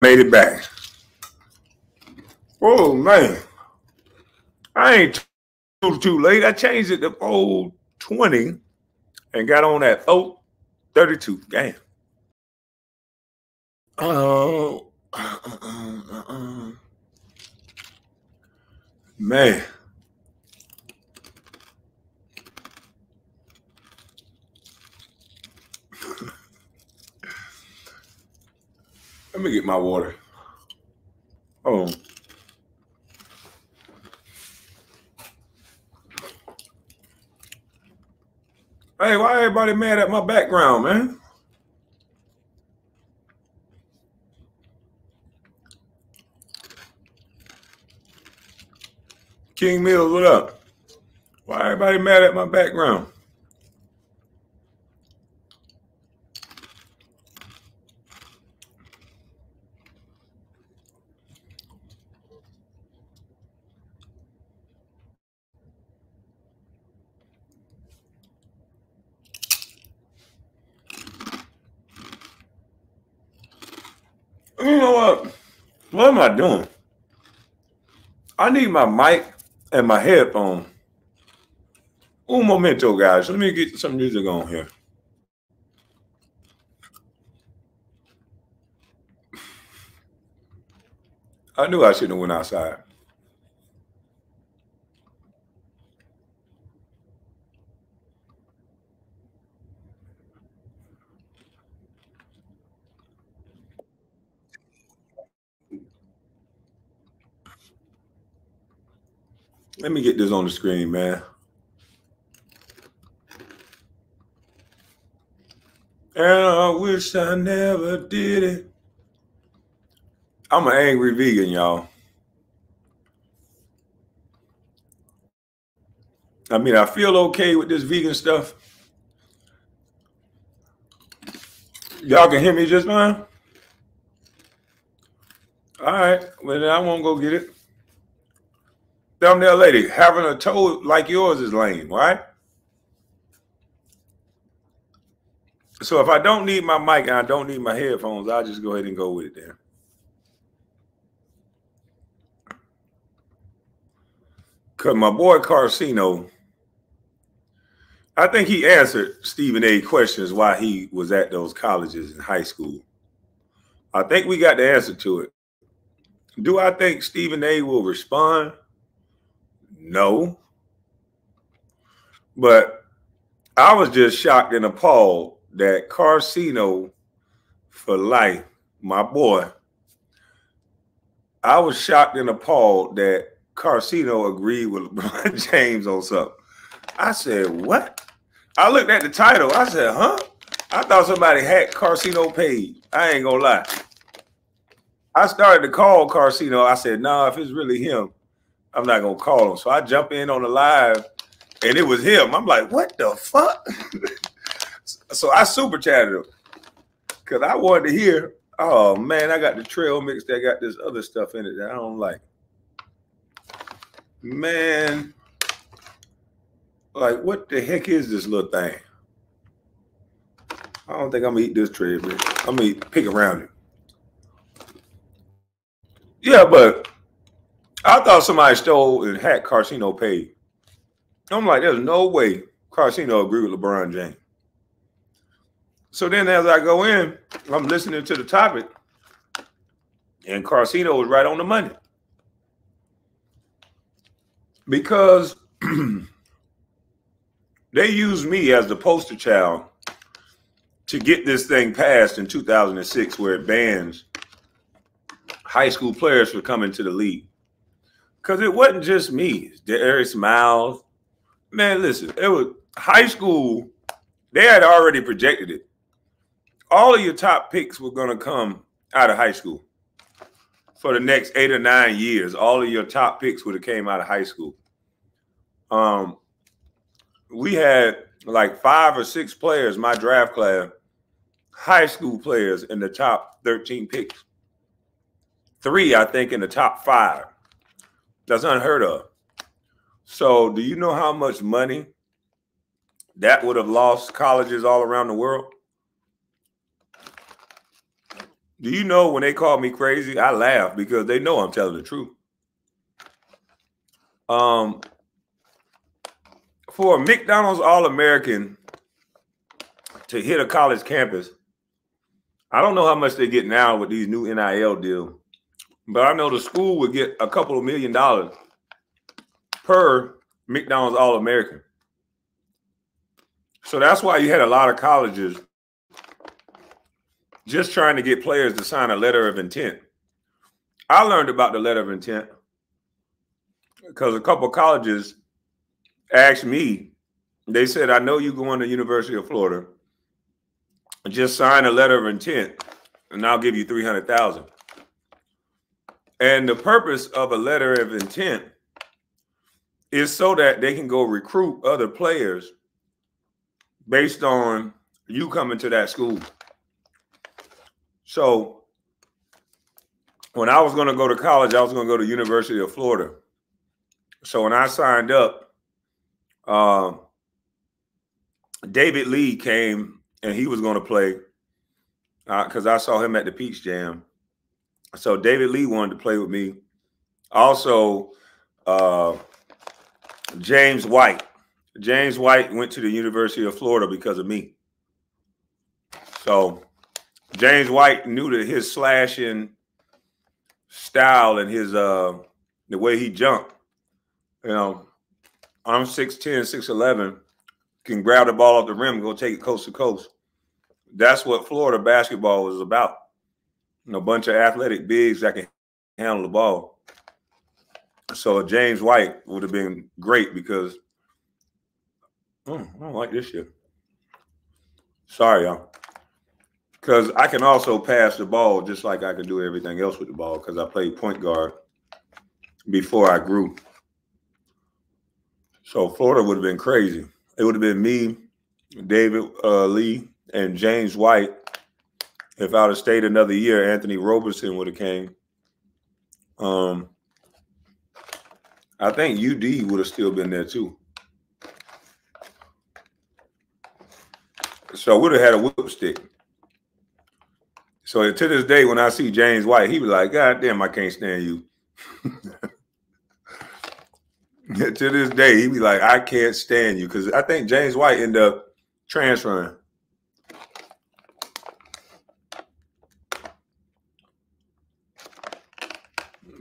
made it back. Oh man. I ain't too, too late. I changed it to old 20 and got on that oh 32. Damn. Oh, uh, uh, uh, man. Let me get my water. Oh. Hey, why everybody mad at my background, man? King Mills, what up? Why everybody mad at my background? You know what? What am I doing? I need my mic and my headphone. Un momento, guys. Let me get some music on here. I knew I shouldn't have went outside. Let me get this on the screen, man. And I wish I never did it. I'm an angry vegan, y'all. I mean, I feel okay with this vegan stuff. Y'all can hear me just fine? All right. Well, then I won't go get it. Thumbnail lady, having a toe like yours is lame, right? So if I don't need my mic and I don't need my headphones, I'll just go ahead and go with it then. Cause my boy Karceno, I think he answered Stephen A questions why he was at those colleges in high school. I think we got the answer to it. Do I think Stephen A will respond? No. But I was just shocked and appalled that Karceno for life, my boy, I was shocked and appalled that Karceno agreed with LeBron James on something. I said, what? I looked at the title. I said, huh? I thought somebody hacked Karceno page. I ain't gonna lie. I started to call Karceno. I said, nah, if it's really him, I'm not gonna call him. So I jump in on the live, and it was him. I'm like, what the fuck? so I super chatted him because I wanted to hear. Oh man, I got the trail mix that got this other stuff in it that I don't like. Man, like what the heck is this little thing? I don't think I'm gonna eat this trail mix. I'm gonna eat, pick around it. Yeah, but I thought somebody stole and hacked Karceno page. I'm like, there's no way Karceno agree with LeBron James. So then as I go in, I'm listening to the topic, and Karceno was right on the money. Because they used me as the poster child to get this thing passed in 2006 where it bans high school players from coming to the league. Because it wasn't just me. Darius Miles. Man, listen, it was high school. They had already projected it. All of your top picks were going to come out of high school for the next eight or nine years. All of your top picks would have came out of high school. Um, we had like five or six players, my draft class, high school players in the top 13 picks. Three, I think, in the top five. That's unheard of. So, do you know how much money that would have lost colleges all around the world? Do you know when they call me crazy, I laugh because they know I'm telling the truth. Um, for a McDonald's All American to hit a college campus, I don't know how much they get now with these new NIL deals, but I know the school would get a couple of million dollars per McDonald's All American. So that's why you had a lot of colleges just trying to get players to sign a letter of intent. I learned about the letter of intent because a couple colleges asked me, they said, I know you're going to University of Florida just sign a letter of intent and I'll give you 300,000. And the purpose of a letter of intent is so that they can go recruit other players based on you coming to that school. So when I was going to go to college, I was going to go to University of Florida. So when I signed up, um, David Lee came and he was going to play because uh, I saw him at the Peach Jam. So David Lee wanted to play with me. Also, uh, James White. James White went to the University of Florida because of me. So James White knew that his slashing style and his uh the way he jumped. You know, I'm 6'10, 6'11 can grab the ball off the rim and go take it coast to coast. That's what Florida basketball was about. A bunch of athletic bigs that can handle the ball. So James White would have been great because oh, I don't like this shit. Sorry, y'all. Because I can also pass the ball just like I can do everything else with the ball because I played point guard before I grew. So Florida would have been crazy it would have been me, David uh, Lee, and James White. If I'd have stayed another year, Anthony Roberson would have came. Um, I think UD would have still been there too. So would have had a whipstick. So to this day, when I see James White, he be like, God damn, I can't stand you. to this day, he be like, I can't stand you. Because I think James White ended up transferring.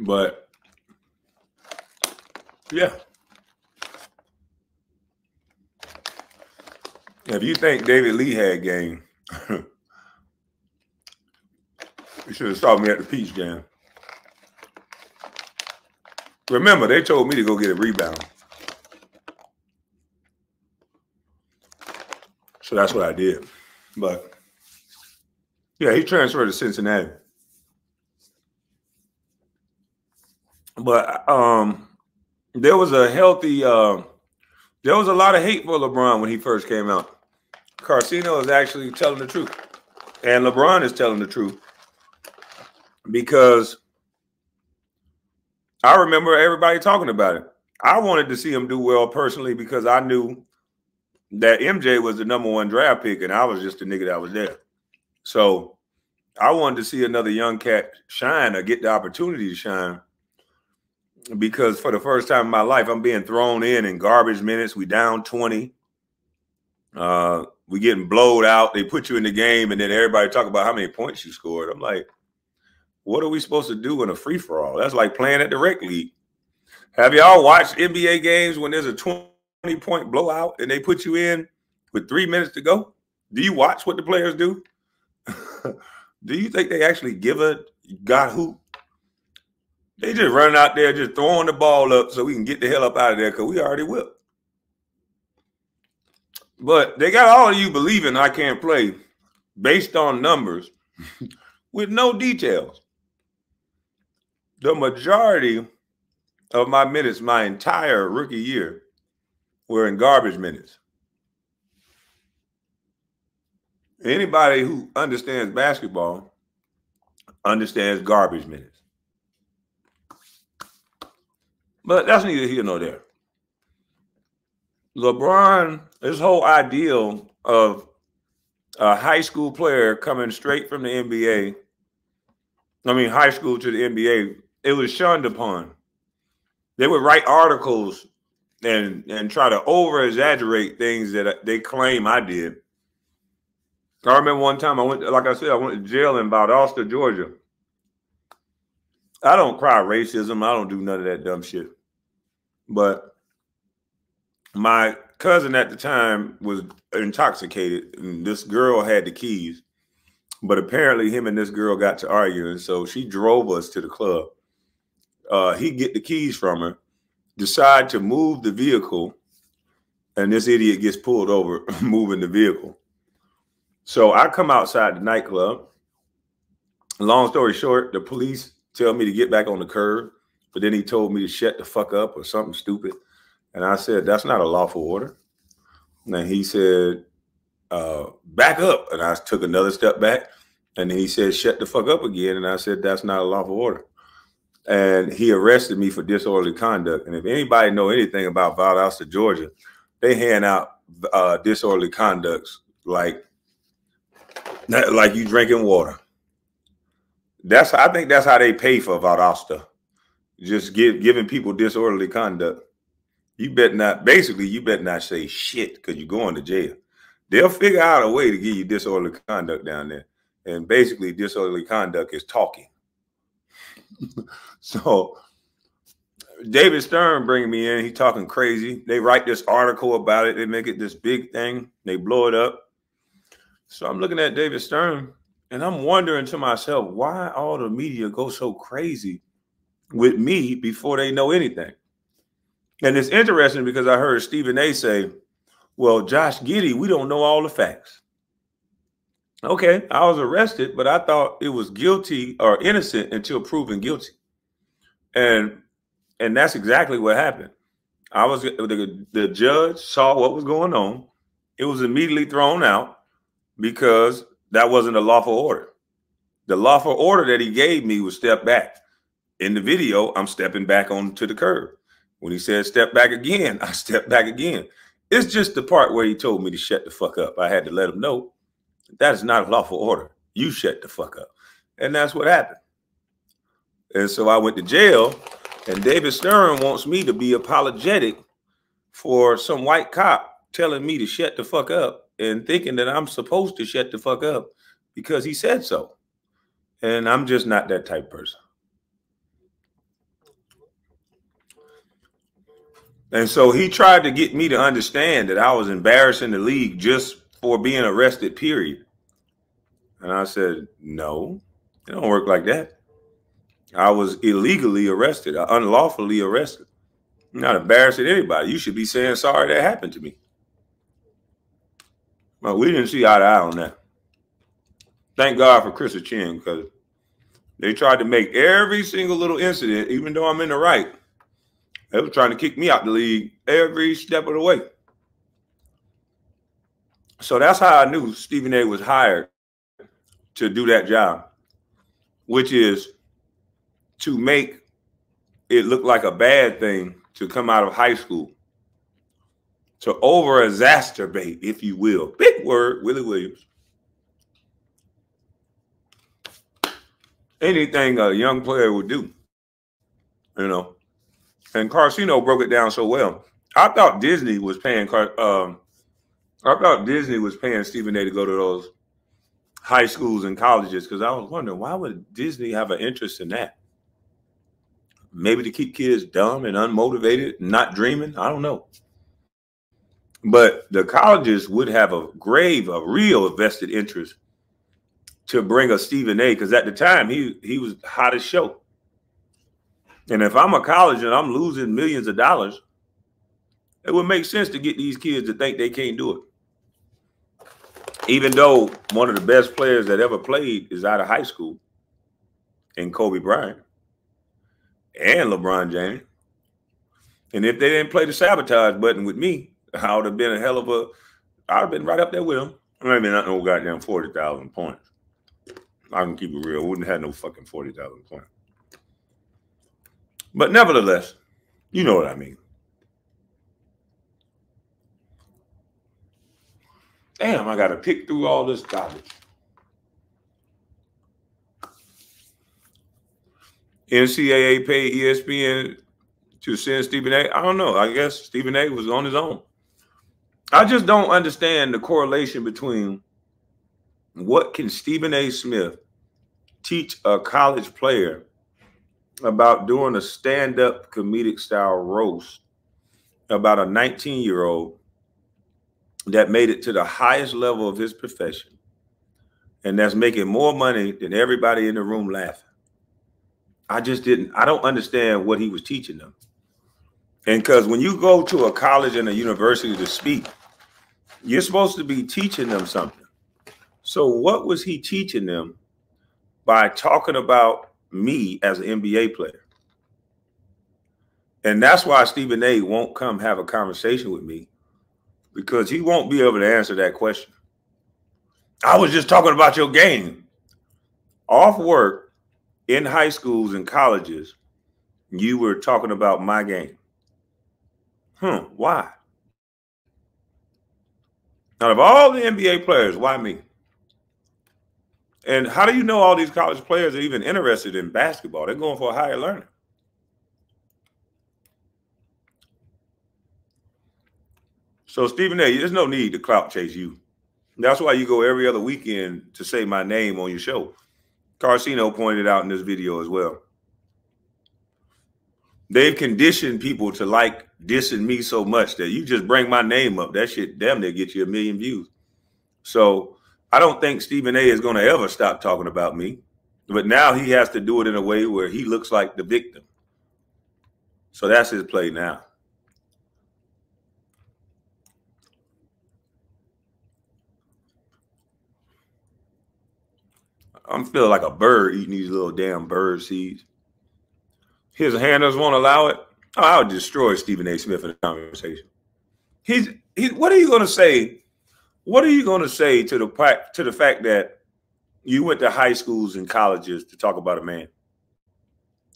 But yeah. If you think David Lee had game, you should have saw me at the Peach Jam. Remember, they told me to go get a rebound. So that's what I did. But yeah, he transferred to Cincinnati. But um there was a healthy uh there was a lot of hate for LeBron when he first came out. Karceno is actually telling the truth. And LeBron is telling the truth because I remember everybody talking about it. I wanted to see him do well personally because I knew that MJ was the number one draft pick and I was just a nigga that was there. So I wanted to see another young cat shine or get the opportunity to shine because for the first time in my life, I'm being thrown in in garbage minutes. We down 20. Uh, we getting blowed out. They put you in the game and then everybody talk about how many points you scored. I'm like, what are we supposed to do in a free for all? That's like playing at the rec league. Have y'all watched NBA games when there's a 20 point blowout and they put you in with three minutes to go? Do you watch what the players do? do you think they actually give a god who? They just run out there, just throwing the ball up so we can get the hell up out of there because we already whipped. But they got all of you believing I can't play based on numbers with no details the majority of my minutes, my entire rookie year, were in garbage minutes. Anybody who understands basketball understands garbage minutes. But that's neither here nor there. LeBron, this whole ideal of a high school player coming straight from the NBA I mean, high school to the NBA, it was shunned upon. They would write articles and and try to over exaggerate things that they claim I did. I remember one time I went, like I said, I went to jail in Valdosta, Georgia. I don't cry racism. I don't do none of that dumb shit. But my cousin at the time was intoxicated, and this girl had the keys. But apparently, him and this girl got to arguing, so she drove us to the club. Uh, he get the keys from her, decide to move the vehicle, and this idiot gets pulled over moving the vehicle. So I come outside the nightclub. Long story short, the police tell me to get back on the curb, but then he told me to shut the fuck up or something stupid. And I said, that's not a lawful order. And he said, uh, back up. And I took another step back. And he said, shut the fuck up again. And I said, that's not a lawful order. And he arrested me for disorderly conduct. And if anybody know anything about Valdosta, Georgia, they hand out uh, disorderly conducts like like you drinking water. That's I think that's how they pay for Valdosta. Just give giving people disorderly conduct. You bet not. Basically, you bet not say shit because you're going to jail. They'll figure out a way to give you disorderly conduct down there. And basically, disorderly conduct is talking. so David Stern bringing me in, he talking crazy. They write this article about it. They make it this big thing. They blow it up. So I'm looking at David Stern and I'm wondering to myself, why all the media go so crazy with me before they know anything? And it's interesting because I heard Stephen A say, well, Josh Giddey, we don't know all the facts. Okay, I was arrested, but I thought it was guilty or innocent until proven guilty. And and that's exactly what happened. I was the, the judge saw what was going on. It was immediately thrown out because that wasn't a lawful order. The lawful order that he gave me was step back. In the video, I'm stepping back onto the curb. When he said step back again, I stepped back again. It's just the part where he told me to shut the fuck up. I had to let him know that is not a lawful order. You shut the fuck up. And that's what happened. And so I went to jail, and David Stern wants me to be apologetic for some white cop telling me to shut the fuck up and thinking that I'm supposed to shut the fuck up because he said so. And I'm just not that type person. And so he tried to get me to understand that I was embarrassing the league just for being arrested, period. And I said, no, it don't work like that. I was illegally arrested, uh, unlawfully arrested. I'm not embarrassing anybody. You should be saying sorry that happened to me. Well, we didn't see eye to eye on that. Thank God for Chris Chin because they tried to make every single little incident, even though I'm in the right, they were trying to kick me out the league every step of the way. So that's how I knew Stephen A was hired to do that job, which is to make it look like a bad thing to come out of high school, to over exacerbate, if you will. Big word, Willie Williams. Anything a young player would do, you know. And Karceno broke it down so well. I thought Disney was paying um, I thought Disney was paying Stephen A to go to those high schools and colleges because I was wondering why would Disney have an interest in that? Maybe to keep kids dumb and unmotivated, not dreaming. I don't know. But the colleges would have a grave, a real vested interest to bring a Stephen A. Because at the time he he was hottest show. And if I'm a college and I'm losing millions of dollars, it would make sense to get these kids to think they can't do it. Even though one of the best players that ever played is out of high school and Kobe Bryant and LeBron James. And if they didn't play the sabotage button with me, I would have been a hell of a, I'd have been right up there with them. I mean, not no goddamn 40,000 points. I can keep it real. Wouldn't have no fucking 40,000 points. But nevertheless, you know what I mean. Damn, I got to pick through all this garbage. NCAA paid ESPN to send Stephen A. I don't know. I guess Stephen A. was on his own. I just don't understand the correlation between what can Stephen A. Smith teach a college player about doing a stand-up comedic style roast about a 19 year old that made it to the highest level of his profession and that's making more money than everybody in the room laughing. I just didn't, I don't understand what he was teaching them. And because when you go to a college and a university to speak, you're supposed to be teaching them something. So, what was he teaching them by talking about me as an NBA player? And that's why Stephen A won't come have a conversation with me because he won't be able to answer that question. I was just talking about your game. Off work in high schools and colleges, you were talking about my game. Hmm, why? Out of all the NBA players, why me? And how do you know all these college players are even interested in basketball? They're going for a higher learning. So, Stephen A., there's no need to clout chase you. That's why you go every other weekend to say my name on your show. Karceno pointed out in this video as well. They've conditioned people to like dissing me so much that you just bring my name up. That shit damn near get you a million views. So I don't think Stephen A is going to ever stop talking about me. But now he has to do it in a way where he looks like the victim. So that's his play now. I'm feeling like a bird eating these little damn bird seeds. His handlers won't allow it. I'll destroy Stephen A. Smith in the conversation. He's he. What are you going to say? What are you going to say to the to the fact that you went to high schools and colleges to talk about a man?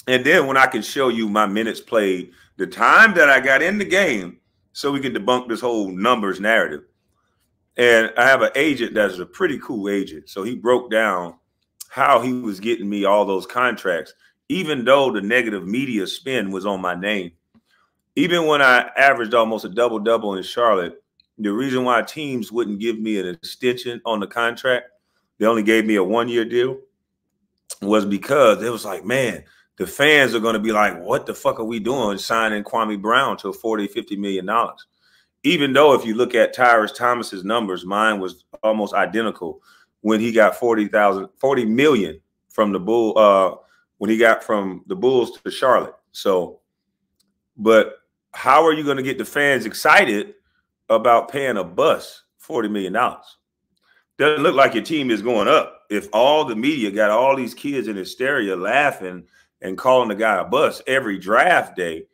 And then when I can show you my minutes played, the time that I got in the game, so we can debunk this whole numbers narrative. And I have an agent that's a pretty cool agent. So he broke down how he was getting me all those contracts, even though the negative media spin was on my name. Even when I averaged almost a double double in Charlotte, the reason why teams wouldn't give me an extension on the contract, they only gave me a one year deal, was because it was like, man, the fans are going to be like, what the fuck are we doing signing Kwame Brown to 40, 50 million dollars? Even though if you look at Tyrus Thomas's numbers, mine was almost identical when he got 40,000, 40 million from the Bull, uh, when he got from the Bulls to Charlotte. So, but how are you going to get the fans excited about paying a bus $40 million? Doesn't look like your team is going up. If all the media got all these kids in hysteria laughing and calling the guy a bus every draft day,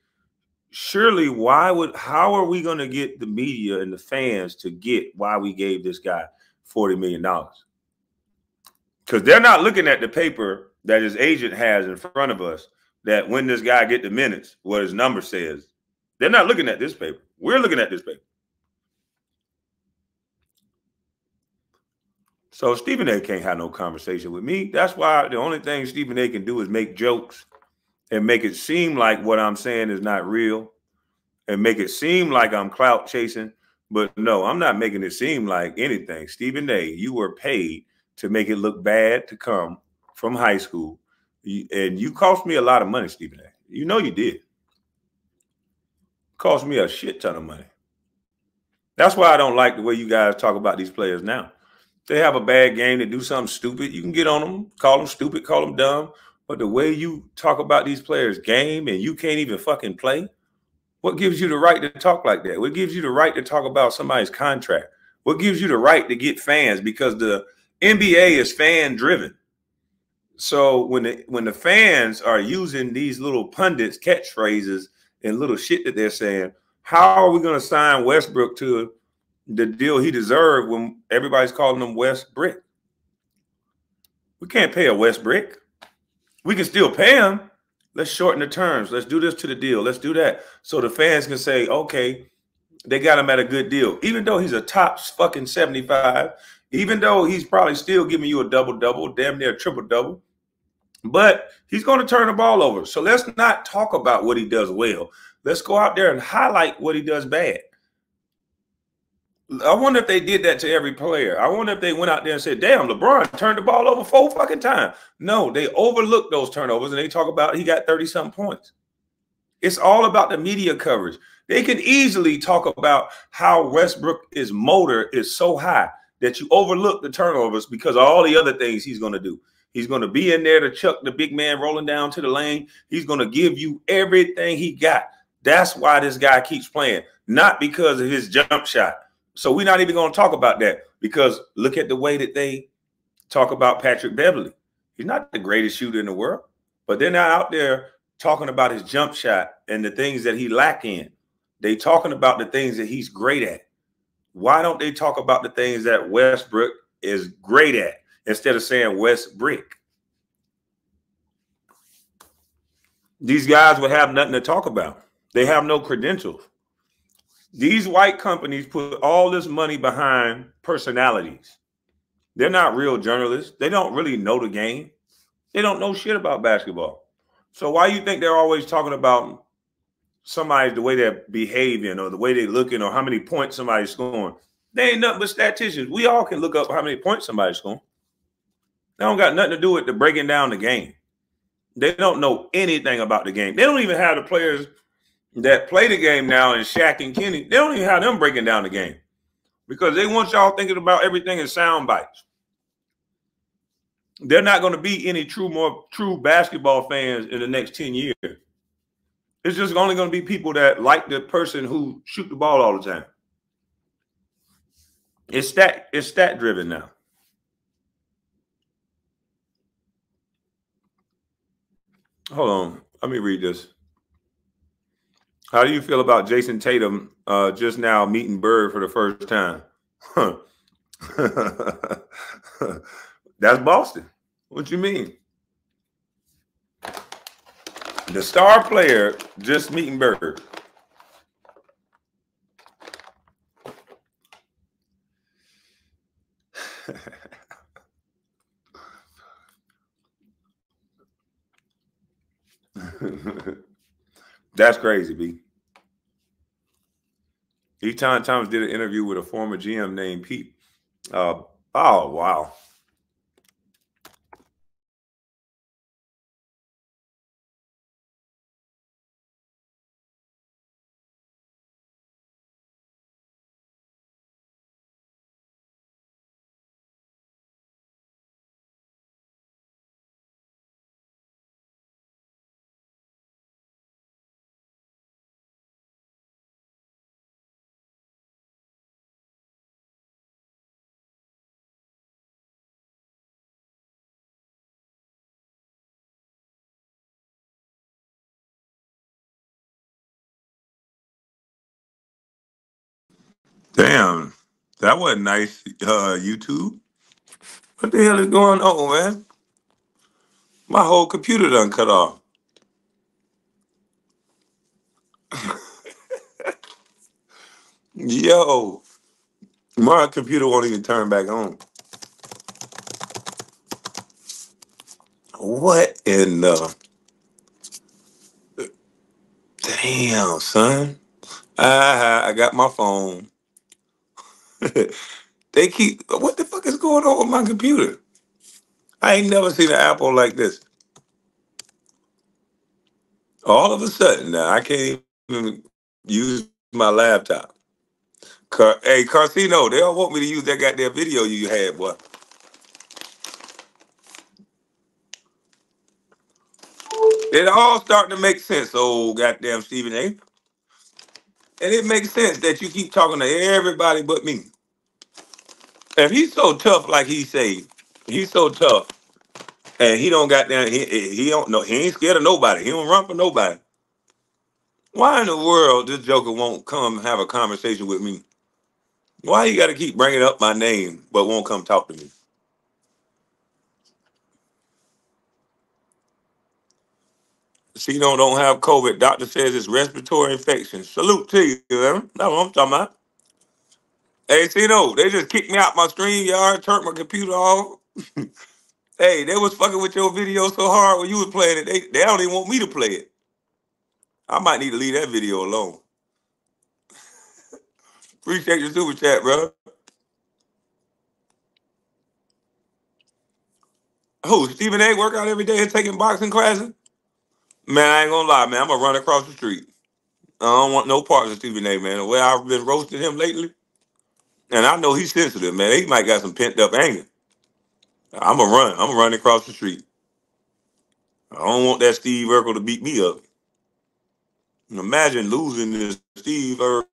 surely why would how are we going to get the media and the fans to get why we gave this guy $40 million? because they're not looking at the paper that his agent has in front of us that when this guy get the minutes, what his number says. They're not looking at this paper. We're looking at this paper. So Stephen A can't have no conversation with me. That's why the only thing Stephen A can do is make jokes and make it seem like what I'm saying is not real and make it seem like I'm clout chasing. But no, I'm not making it seem like anything. Stephen A, you were paid to make it look bad to come from high school. And you cost me a lot of money, Stephen A. You know you did. Cost me a shit ton of money. That's why I don't like the way you guys talk about these players now. They have a bad game, they do something stupid, you can get on them, call them stupid, call them dumb. But the way you talk about these players' game and you can't even fucking play, what gives you the right to talk like that? What gives you the right to talk about somebody's contract? What gives you the right to get fans? Because the NBA is fan driven. So when the when the fans are using these little pundits catchphrases and little shit that they're saying, how are we going to sign Westbrook to the deal he deserved when everybody's calling him West Brick? We can't pay a West Brick. We can still pay him. Let's shorten the terms. Let's do this to the deal. Let's do that. So the fans can say, okay, they got him at a good deal. Even though he's a top fucking 75, even though he's probably still giving you a double double, damn near triple double, but he's going to turn the ball over. So let's not talk about what he does well. Let's go out there and highlight what he does bad. I wonder if they did that to every player. I wonder if they went out there and said, damn, LeBron turned the ball over four fucking times. No, they overlooked those turnovers and they talk about he got 30 something points. It's all about the media coverage. They can easily talk about how Westbrook is motor is so high that you overlook the turnovers because all the other things he's going to do. He's going to be in there to chuck the big man rolling down to the lane. He's going to give you everything he got. That's why this guy keeps playing, not because of his jump shot. So we're not even going to talk about that because look at the way that they talk about Patrick Beverley. He's not the greatest shooter in the world, but they're not out there talking about his jump shot and the things that he lack in. They talking about the things that he's great at. Why don't they talk about the things that Westbrook is great at instead of saying Westbrook? These guys would have nothing to talk about. They have no credentials. These white companies put all this money behind personalities. They're not real journalists. They don't really know the game. They don't know shit about basketball. So why you think they're always talking about somebody the way they're behaving or the way they're looking or how many points somebody's scoring. They ain't nothing but statisticians. We all can look up how many points somebody's scoring. They don't got nothing to do with the breaking down the game. They don't know anything about the game. They don't even have the players that play the game now and Shaq and Kenny. They don't even have them breaking down the game because they want y'all thinking about everything in sound bites. They're not going to be any true more true basketball fans in the next 10 years. It's just only going to be people that like the person who shoot the ball all the time. It's stat it's stat driven now. Hold on. Let me read this. How do you feel about Jayson Tatum uh, just now meeting Bird for the first time? That's Boston. What you mean? The star player just meeting Bird. That's crazy, B. Etan Thomas did an interview with a former GM named Pete. Uh, oh, wow. Damn, that wasn't nice, uh, YouTube. What the hell is going on, man? My whole computer done cut off. Yo, my computer won't even turn back on. What in the damn, son? I I got my phone. they keep what the fuck is going on with my computer? I ain't never seen an Apple like this. All of a sudden now I can't even use my laptop. Car- hey, Karceno, they don't want me to use that goddamn video you had, boy. It all starting to make sense, old goddamn Stephen A. And it makes sense that you keep talking to everybody but me. If he's so tough, like he say, he's so tough, and he don't got down. He he don't know. He ain't scared of nobody. He don't run for nobody. Why in the world this Joker won't come have a conversation with me? Why you got to keep bringing up my name but won't come talk to me? Cino don't have COVID. Doctor says it's respiratory infection. Salute to you, man. That's what I'm talking about. Hey, Cino, they just kicked me out my StreamYard, turned my computer off. Hey, they was fucking with your video so hard when you was playing it. They they don't even want me to play it. I might need to leave that video alone. Appreciate your super chat, bro. Who Stephen A. work out every day and taking boxing classes? Man, I ain't gonna lie, man. I'm gonna run across the street. I don't want no parts of Stephen A. Man. The way I've been roasting him lately, and I know he's sensitive, man. He might got some pent up anger. I'm gonna run. I'm gonna run across the street. I don't want that Steve Urkel to beat me up. Imagine losing this Steve Urkel.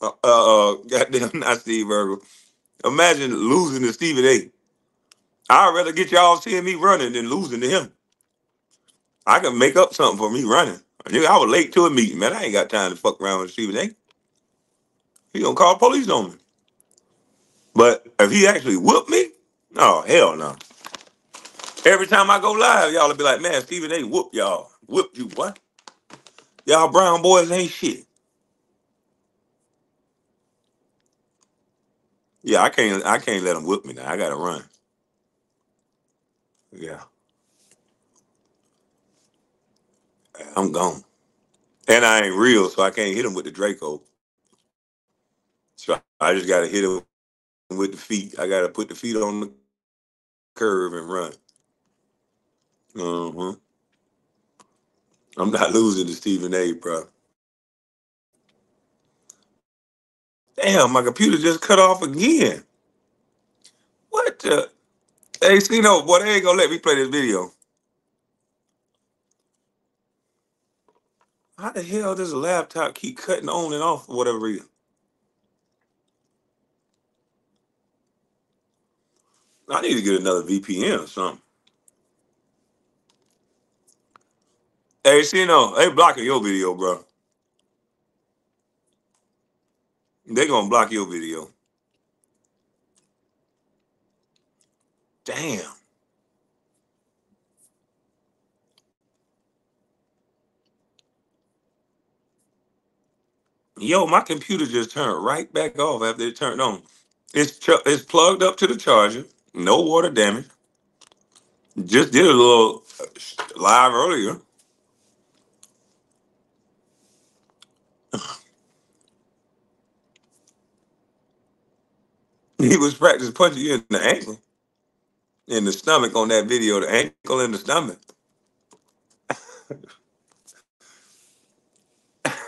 Uh, uh, uh goddamn, not Steve Urkel. Imagine losing to Stephen A. I'd rather get y'all seeing me running than losing to him. I can make up something for me running. I was late to a meeting, man. I ain't got time to fuck around with Stephen A. He gonna call police on me. But if he actually whooped me, oh hell no. Every time I go live, y'all will be like, man, Stephen A. whoop y'all. Whoop you, what? Y'all brown boys ain't shit. Yeah, I can't I can't let him whoop me now. I gotta run. Yeah. I'm gone. And I ain't real, so I can't hit him with the Draco. So I just gotta hit him with the feet. I gotta put the feet on the curve and run. Uh-huh. I'm not losing to Stephen A, bro. Damn, my computer just cut off again. What the? Hey, see, no, boy, they ain't gonna let me play this video. How the hell does a laptop keep cutting on and off for whatever reason? I need to get another VPN or something. Hey, see, no, they blocking your video, bro. They gonna block your video. Damn. Yo, my computer just turned right back off after it turned on. It's it's plugged up to the charger. No water damage. Just did a little uh, live earlier. He was practicing punching you in the ankle, in the stomach on that video. The ankle in the stomach.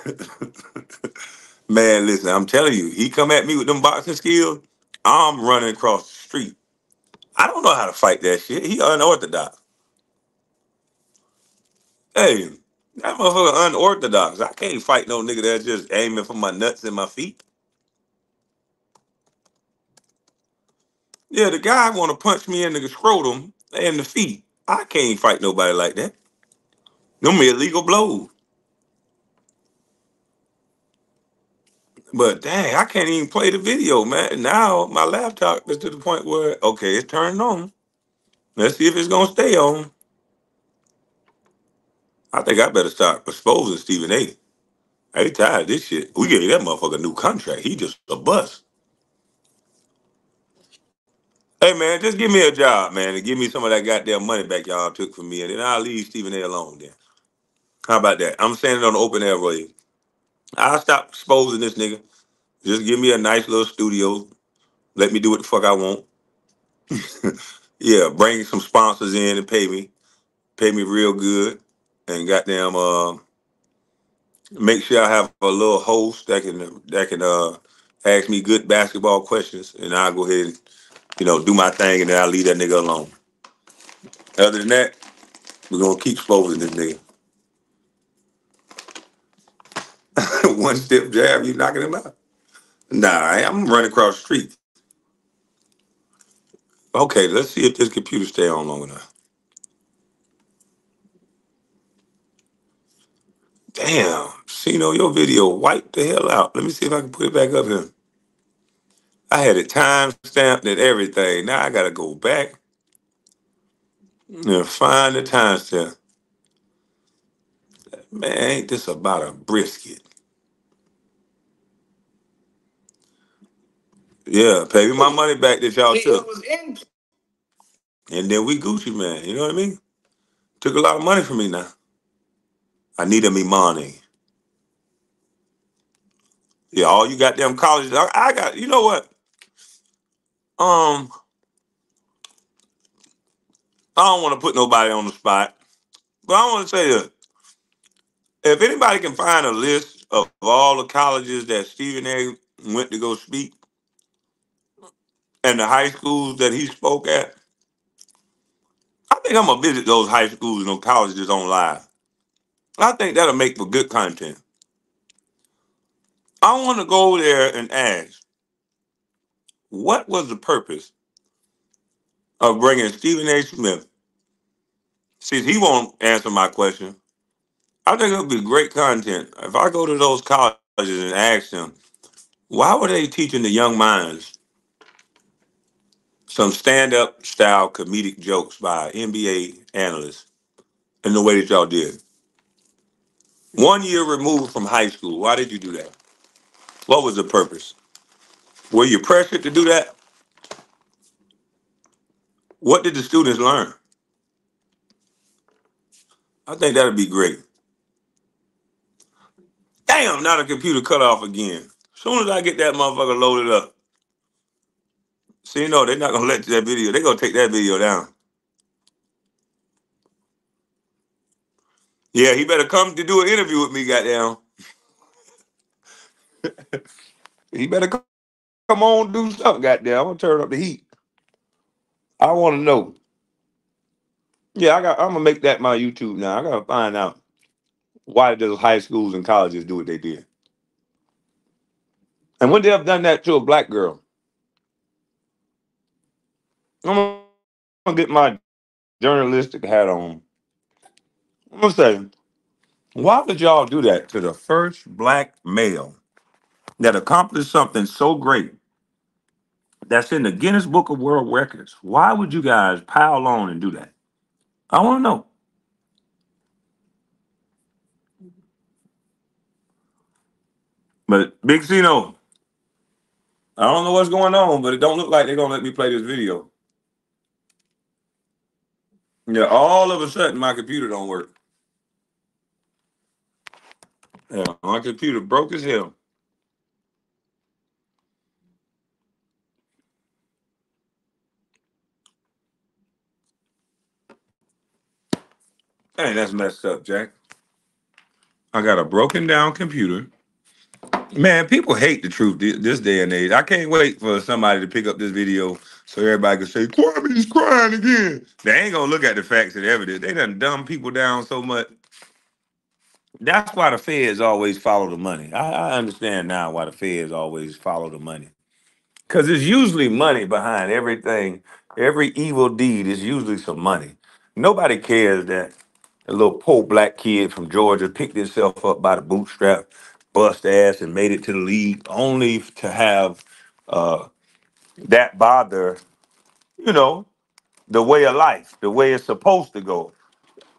Man, listen, I'm telling you, he come at me with them boxing skills. I'm running across the street. I don't know how to fight that shit. He unorthodox. Hey, that motherfucker unorthodox. I can't fight no nigga that's just aiming for my nuts and my feet. Yeah, the guy want to punch me in the scrotum and the feet. I can't fight nobody like that. Them illegal blows. But dang, I can't even play the video, man. Now my laptop is to the point where okay, it's turned on. Let's see if it's gonna stay on. I think I better start exposing Stephen A. I ain't tired of this shit. We gave that motherfucker a new contract. He just a bust. Hey man, just give me a job, man, and give me some of that goddamn money back y'all took from me, and then I'll leave Stephen A. alone. Then how about that? I'm standing on the open air road. I'll stop exposing this nigga. Just give me a nice little studio. Let me do what the fuck I want. yeah, bring some sponsors in and pay me, pay me real good, and goddamn, uh, make sure I have a little host that can that can uh ask me good basketball questions, and I'll go ahead and you know do my thing, and then I'll leave that nigga alone. Other than that, we're gonna keep exposing this nigga. One step jab, you knocking him out. Nah, I'm running across the street. Okay, let's see if this computer stay on long enough. Damn, Sino, your video wiped the hell out. Let me see if I can put it back up here. I had it time stamped and everything. Now I gotta go back and find the timestamp. Man, ain't this about a brisket? Yeah, pay me my money back that y'all It took. was in And then we Gucci man. You know what I mean? Took a lot of money from me now. I needed me money. Yeah, all you got goddamn colleges. I, I got. You know what? Um, I don't want to put nobody on the spot, but I want to say that if anybody can find a list of all the colleges that Stephen A. went to go speak and the high schools that he spoke at, I think I'm gonna visit those high schools and those colleges on live. I think that'll make for good content. I want to go there and ask, what was the purpose of bringing Stephen A. Smith? Since he won't answer my question, I think it'll be great content. If I go to those colleges and ask them, why were they teaching the young minds some stand-up style comedic jokes by NBA analysts in the way that y'all did? One year removed from high school, why did you do that? What was the purpose? Were you pressured to do that? What did the students learn? I think that'd be great. Damn, now the computer cut off again. Soon as I get that motherfucker loaded up. See, no, they're not gonna let that video. They're gonna take that video down. Yeah, he better come to do an interview with me, goddamn. he better come come on do something, goddamn. I'm gonna turn up the heat. I want to know. Yeah, I got. I'm gonna make that my YouTube now. I gotta find out why those high schools and colleges do what they did, and when they have done that to a black girl. I'm gonna get my journalistic hat on. I'm gonna say, why did y'all do that to the first black male that accomplished something so great that's in the Guinness Book of World Records? Why would you guys pile on and do that? I want to know. But Big Cino, I don't know what's going on, but it don't look like they're gonna let me play this video. Yeah, all of a sudden my computer don't work. Yeah, my computer broke as hell. Hey, that's messed up, Jack. I got a broken down computer. Man, people hate the truth this day and age. I can't wait for somebody to pick up this video so everybody can say, Kwame's crying again. They ain't gonna look at the facts and evidence. They done dumb people down so much. That's why the feds always follow the money. I, I understand now why the feds always follow the money. Because there's usually money behind everything. Every evil deed is usually some money. Nobody cares that a little poor black kid from Georgia picked himself up by the bootstrap, bust ass, and made it to the league, only to have uh, that bother, you know, the way of life, the way it's supposed to go.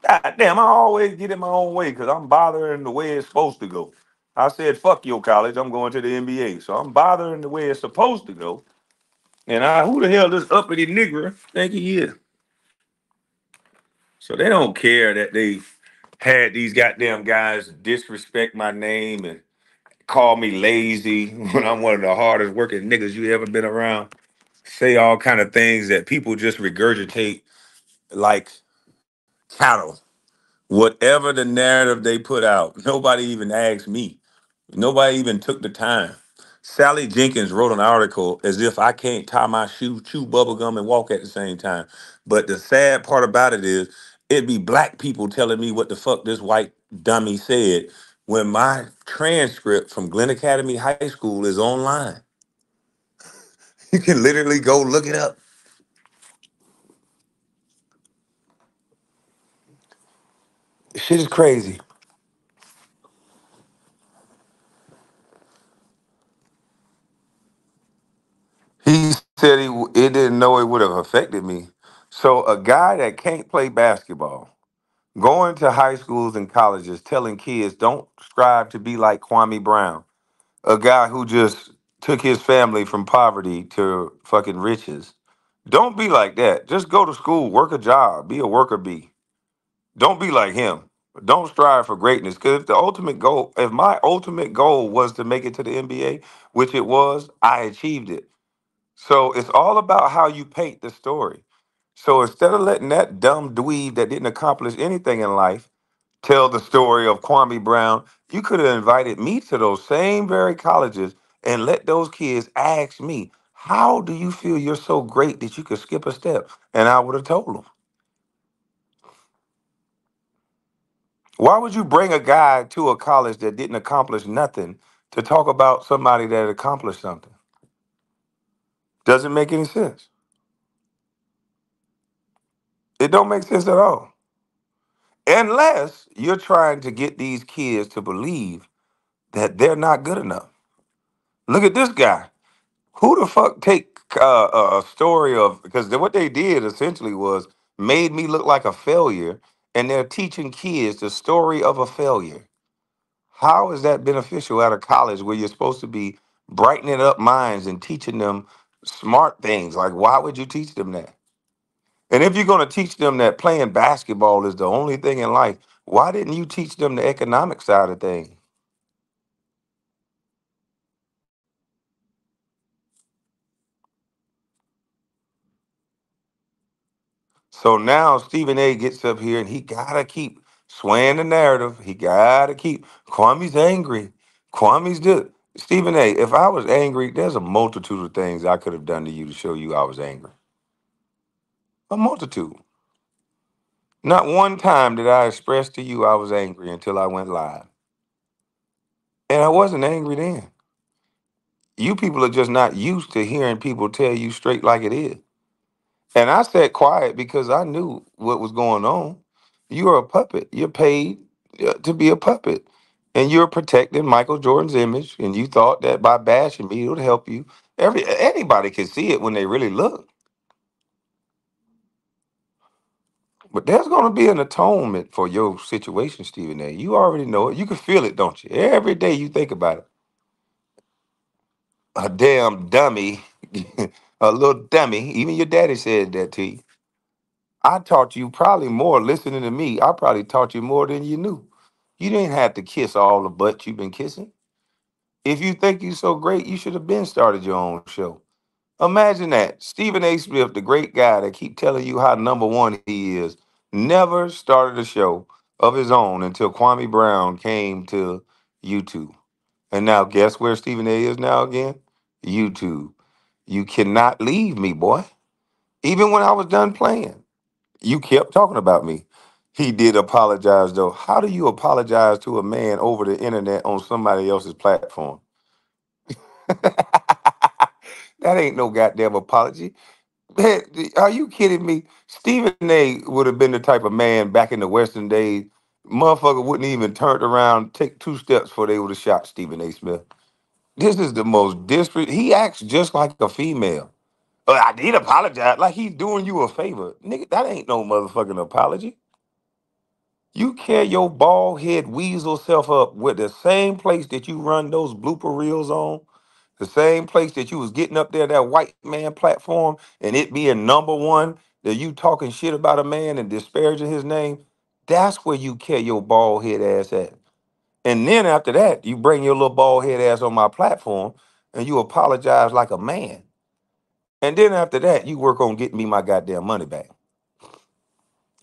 God damn, I always get in my own way because I'm bothering the way it's supposed to go. I said, fuck your college, I'm going to the NBA. So I'm bothering the way it's supposed to go. And I, who the hell this uppity nigger think he is? So they don't care that they had these goddamn guys disrespect my name and call me lazy when I'm one of the hardest working niggas you ever been around. Say all kind of things that people just regurgitate like cattle. Whatever the narrative they put out, nobody even asked me. Nobody even took the time. Sally Jenkins wrote an article as if I can't tie my shoe, chew bubble gum, and walk at the same time. But the sad part about it is, it'd be black people telling me what the fuck this white dummy said when my transcript from Glynn Academy High School is online. You can literally go look it up. Shit is crazy. He said he it didn't know it would have affected me. So a guy that can't play basketball going to high schools and colleges telling kids don't strive to be like Kwame Brown, a guy who just took his family from poverty to fucking riches Don't be like that. Just go to school, work a job, be a worker bee. Don't be like him. Don't strive for greatness. Because if the ultimate goal, if my ultimate goal was to make it to the NBA, which it was, I achieved it. So it's all about how you paint the story. So instead of letting that dumb dweeb that didn't accomplish anything in life tell the story of Kwame Brown, you could have invited me to those same very colleges and let those kids ask me, how do you feel you're so great that you could skip a step? And I would have told them. Why would you bring a guy to a college that didn't accomplish nothing to talk about somebody that accomplished something? Doesn't make any sense. It don't make sense at all. Unless you're trying to get these kids to believe that they're not good enough. Look at this guy. Who the fuck take uh, a a story of because what they did essentially was made me look like a failure, and they're teaching kids the story of a failure. How is that beneficial at a college where you're supposed to be brightening up minds and teaching them smart things? Like, why would you teach them that? And if you're going to teach them that playing basketball is the only thing in life, why didn't you teach them the economic side of things? So now Stephen A gets up here and he gotta keep swaying the narrative. He gotta keep Kwame's angry. Kwame's good. Stephen A, if I was angry, there's a multitude of things I could have done to you to show you I was angry. A multitude. Not one time did I express to you I was angry until I went live. And I wasn't angry then. You people are just not used to hearing people tell you straight like it is. And I sat quiet because I knew what was going on. You're a puppet. You're paid uh, to be a puppet. And you're protecting Michael Jordan's image. And you thought that by bashing me, it would help you. Every anybody can see it when they really look. But there's going to be an atonement for your situation, Stephen A. You already know it. You can feel it, don't you? Every day you think about it. A damn dummy, a little dummy. Even your daddy said that to you. I taught you probably more listening to me. I probably taught you more than you knew. You didn't have to kiss all the butts you've been kissing. If you think you're so great, you should have been started your own show. Imagine that. Stephen A. Smith, the great guy that keep telling you how number one he is, never started a show of his own until Kwame Brown came to YouTube. And now guess where Stephen A. is now again? YouTube. You cannot leave me, boy. Even when I was done playing. You kept talking about me. He did apologize though. How do you apologize to a man over the internet on somebody else's platform? that ain't no goddamn apology. Are you kidding me? Stephen A would have been the type of man back in the Western days. Motherfucker wouldn't even turn around, take two steps before they would have shot Stephen A. Smith. This is the most disparate. He acts just like a female. Oh, I did apologize. Like he's doing you a favor. Nigga, that ain't no motherfucking apology. You carry your bald head weasel self up with the same place that you run those blooper reels on, the same place that you was getting up there, that white man platform, and it being number one, that you talking shit about a man and disparaging his name. That's where you carry your bald head ass at. And then after that, you bring your little bald head ass on my platform and you apologize like a man. And then after that, you work on getting me my goddamn money back.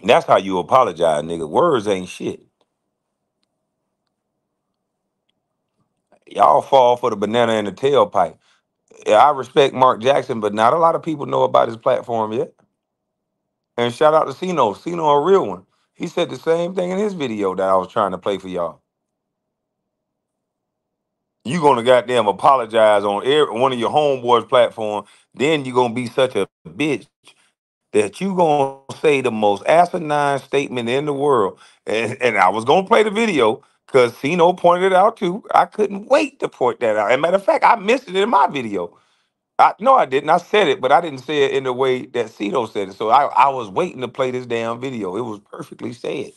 That's how you apologize, nigga. Words ain't shit. Y'all fall for the banana in the tailpipe. Yeah, I respect Mark Jackson, but not a lot of people know about his platform yet. And shout out to Sino. Sino, a real one. He said the same thing in his video that I was trying to play for y'all. You gonna goddamn apologize on one of your homeboys' platform, then you gonna be such a bitch that you gonna say the most asinine statement in the world. And, and I was gonna play the video because Sino pointed it out too. I couldn't wait to point that out. As a matter of fact, I missed it in my video. I no, I didn't. I said it, but I didn't say it in the way that Cito said it. So I, I was waiting to play this damn video. It was perfectly said.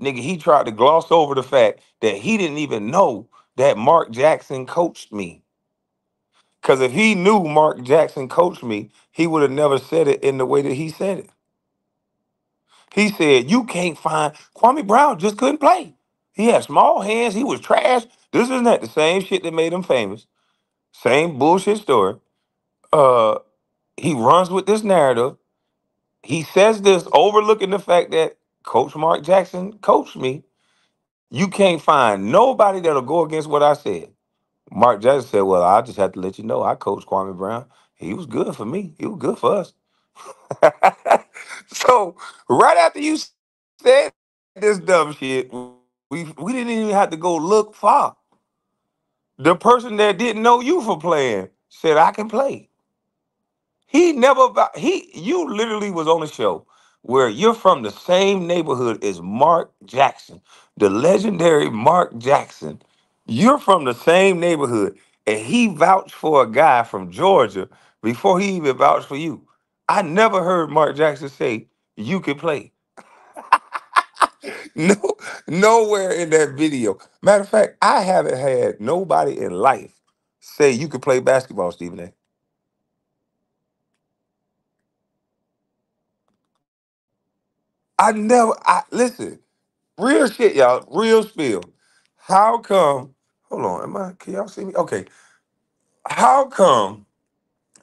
Nigga, he tried to gloss over the fact that he didn't even know that Mark Jackson coached me. Because if he knew Mark Jackson coached me, he would have never said it in the way that he said it. He said, You can't find Kwame Brown just couldn't play. He had small hands, he was trash. This is not the same shit that made him famous. Same bullshit story. Uh he runs with this narrative. He says this, overlooking the fact that Coach Mark Jackson coached me. You can't find nobody that'll go against what I said. Mark Jackson said, Well, I just have to let you know I coached Kwame Brown. He was good for me. He was good for us. so right after you said this dumb shit, we we didn't even have to go look far. The person that didn't know you for playing said I can play. He never vo- he you literally was on a show where you're from the same neighborhood as Mark Jackson, the legendary Mark Jackson. You're from the same neighborhood, and he vouched for a guy from Georgia before he even vouched for you. I never heard Mark Jackson say you could play. No, nowhere in that video. Matter of fact, I haven't had nobody in life say you could play basketball, Stephen A. I never. I listen. Real shit, y'all. Real spill. How come? Hold on. Am I? Can y'all see me? Okay. How come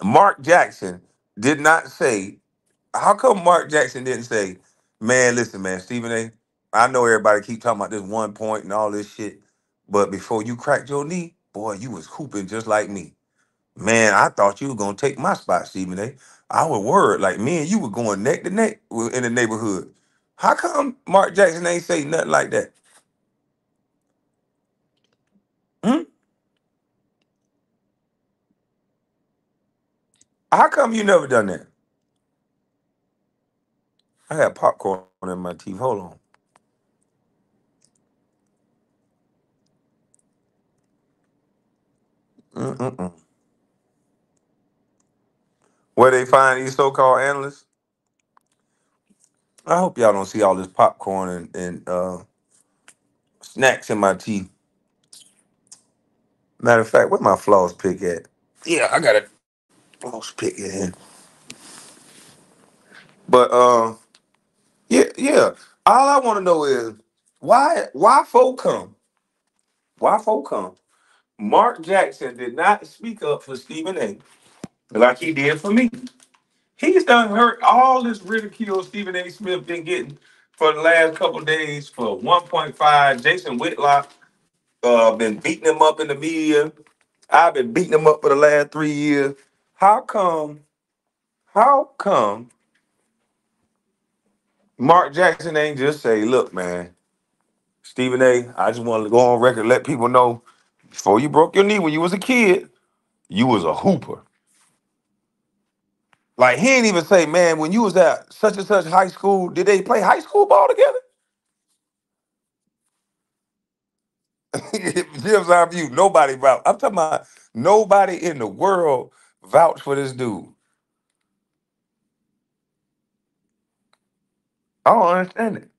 Mark Jackson did not say? How come Mark Jackson didn't say, "Man, listen, man, Stephen A. I know everybody keep talking about this one point and all this shit, but before you cracked your knee, boy, you was hooping just like me. Man, I thought you were gonna take my spot, Stephen A. I was worried, like me and you were going neck to neck in the neighborhood. How come Mark Jackson ain't say nothing like that? Hmm? How come you never done that? I got popcorn in my teeth. Hold on. Mm-mm-mm. Where they find these so-called analysts? I hope y'all don't see all this popcorn and, and uh, snacks in my teeth. Matter of fact, where my floss pick at? Yeah, I got a floss pick in. But uh, yeah, yeah. All I want to know is why why folk come? Why folk come? Mark Jackson did not speak up for Stephen A. like he did for me. He's done hurt all this ridicule Stephen A. Smith been getting for the last couple days for 1.5. Jason Whitlock uh been beating him up in the media. I've been beating him up for the last three years. How come? How come Mark Jackson ain't just say, look, man, Stephen A., I just want to go on record, let people know before you broke your knee when you was a kid, you was a hooper. Like he ain't even say, man, when you was at such and such high school, did they play high school ball together? Jim's our view. Nobody vouch. I'm talking about nobody in the world vouch for this dude. I don't understand it.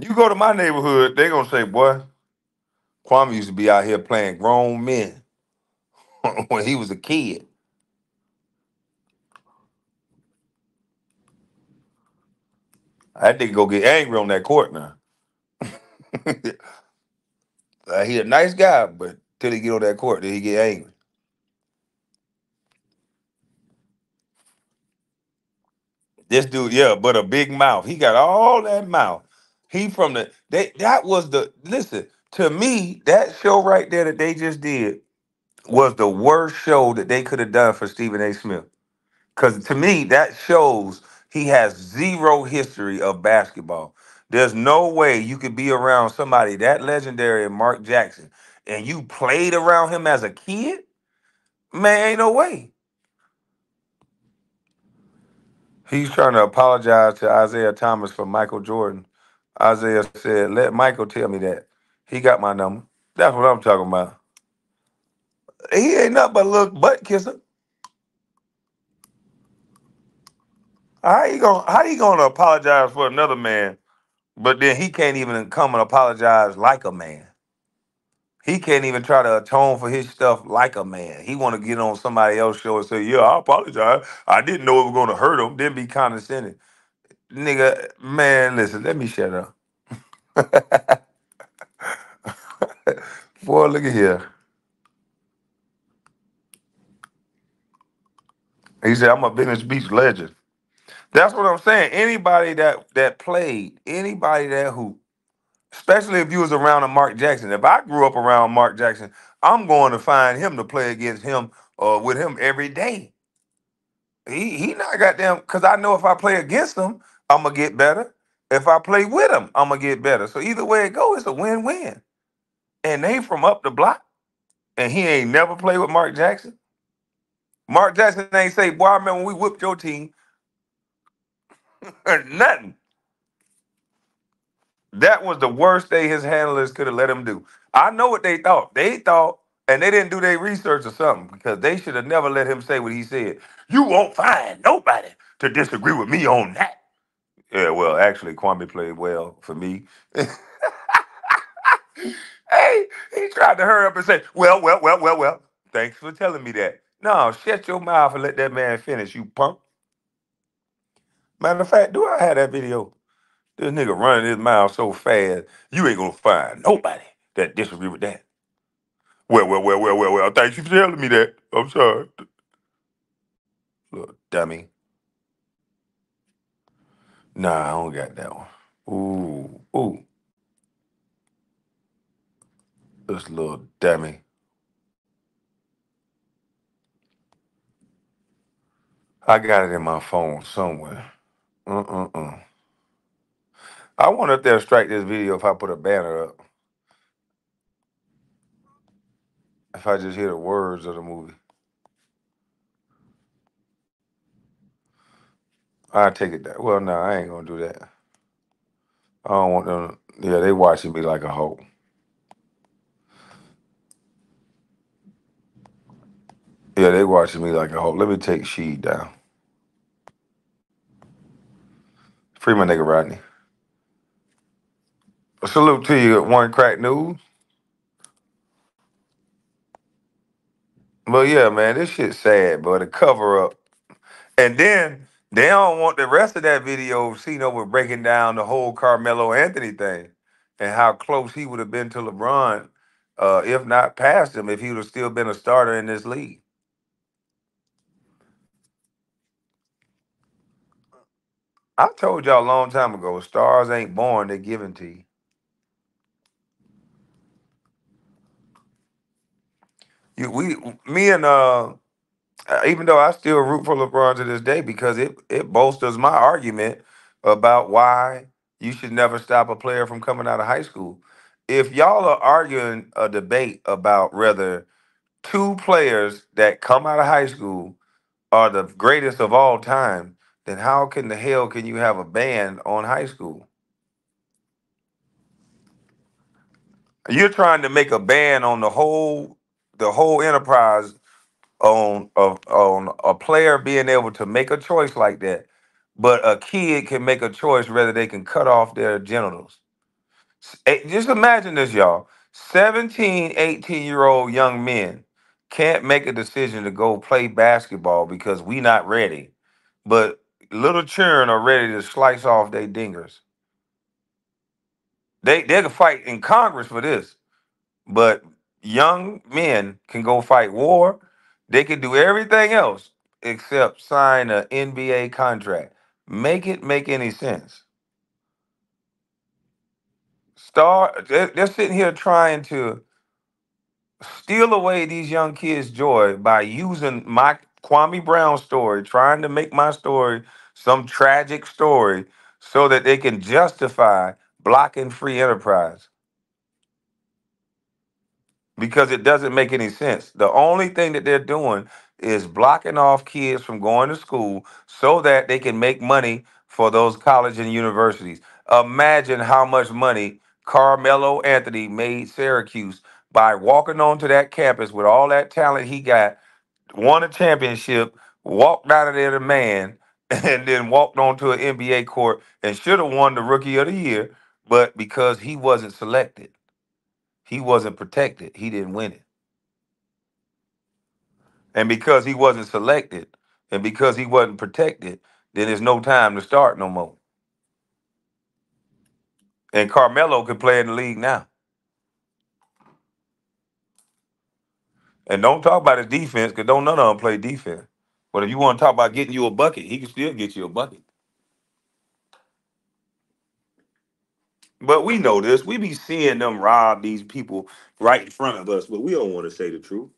You go to my neighborhood, they gonna say, boy, Kwame used to be out here playing grown men when he was a kid. I think go get angry on that court now. Uh, he a nice guy, but till he get on that court, then he get angry. This dude, yeah, but a big mouth. He got all that mouth. He from the they that was the listen to me. That show right there that they just did was the worst show that they could have done for Stephen A. Smith. Because to me, that shows he has zero history of basketball. There's no way you could be around somebody that legendary Mark Jackson and you played around him as a kid. Man, ain't no way. He's trying to apologize to Isiah Thomas for Michael Jordan. Isiah said, "Let Michael tell me that he got my number." That's what I'm talking about. He ain't nothing but a little butt kisser. How you gonna How you gonna apologize for another man, but then he can't even come and apologize like a man? He can't even try to atone for his stuff like a man. He want to get on somebody else's show and say, "Yeah, I apologize. I didn't know it was going to hurt him." Then be condescending, nigga. Man, listen. Let me shut up. Boy, look at here. He said, "I'm a Venice Beach legend." That's what I'm saying. Anybody that that played, anybody that who, especially if you was around a Mark Jackson. If I grew up around Mark Jackson, I'm going to find him to play against him or with him every day. He he not goddamn because I know if I play against him, I'm gonna get better. If I play with him, I'm gonna get better. So either way it goes, it's a win-win. And they from up the block, and he ain't never played with Mark Jackson. Mark Jackson ain't say, boy, I remember when we whipped your team. Nothing. That was the worst thing his handlers could have let him do. I know what they thought. They thought, and they didn't do their research or something because they should have never let him say what he said. You won't find nobody to disagree with me on that. Yeah, well, actually, Kwame played well for me. hey, he tried to hurry up and say, well, well, well, well, well. Thanks for telling me that. No, shut your mouth and let that man finish, you punk. Matter of fact, do I have that video? This nigga running his mouth so fast, you ain't gonna find nobody that disagree with that. Well, well, well, well, well, well. Thank you for telling me that. I'm sorry. Little dummy. Nah, I don't got that one. Ooh, ooh. This little dummy. I got it in my phone somewhere. Uh-uh-uh. I wonder if they'll strike this video if I put a banner up. If I just hear the words of the movie. I take it that. Well, no, I ain't gonna do that. I don't want them. Yeah, they watching me like a hoe. Yeah, they watching me like a hoe. Let me take she down. Free my nigga Rodney. A salute to you, One Crack News. But yeah, man, this shit's sad, but a cover up. And then they don't want the rest of that video seen over breaking down the whole Carmelo Anthony thing and how close he would have been to LeBron, uh, if not past him, if he would have still been a starter in this league. I told y'all a long time ago, stars ain't born, they're given to you. You we me and uh even though I still root for LeBron to this day because it it bolsters my argument about why you should never stop a player from coming out of high school. If y'all are arguing a debate about whether two players that come out of high school are the greatest of all time, then how can the hell can you have a ban on high school? You're trying to make a ban on the whole the whole enterprise on of on a player being able to make a choice like that, but a kid can make a choice whether they can cut off their genitals. Eh, Just imagine this, y'all. 17, 18 year old young men can't make a decision to go play basketball because we not ready. But little children are ready to slice off their dingers. They they can fight in Congress for this, but young men can go fight war. They can do everything else except sign an NBA contract. Make it make any sense. Star, they're, they're sitting here trying to steal away these young kids' joy by using my Kwame Brown story, trying to make my story some tragic story so that they can justify blocking free enterprise because it doesn't make any sense. The only thing that they're doing is blocking off kids from going to school so that they can make money for those colleges and universities. Imagine how much money Carmelo Anthony made Syracuse by walking onto that campus with all that talent he got, won a championship, walked out of there the man, and then walked onto an NBA court and should have won the rookie of the year, but because he wasn't selected. He wasn't protected. He didn't win it. And because he wasn't selected and because he wasn't protected, then there's no time to start no more. And Carmelo could play in the league now. And don't talk about his defense because don't none of them play defense. But if you want to talk about getting you a bucket, he can still get you a bucket. But we know this. We be seeing them rob these people right in front of us, but we don't want to say the truth.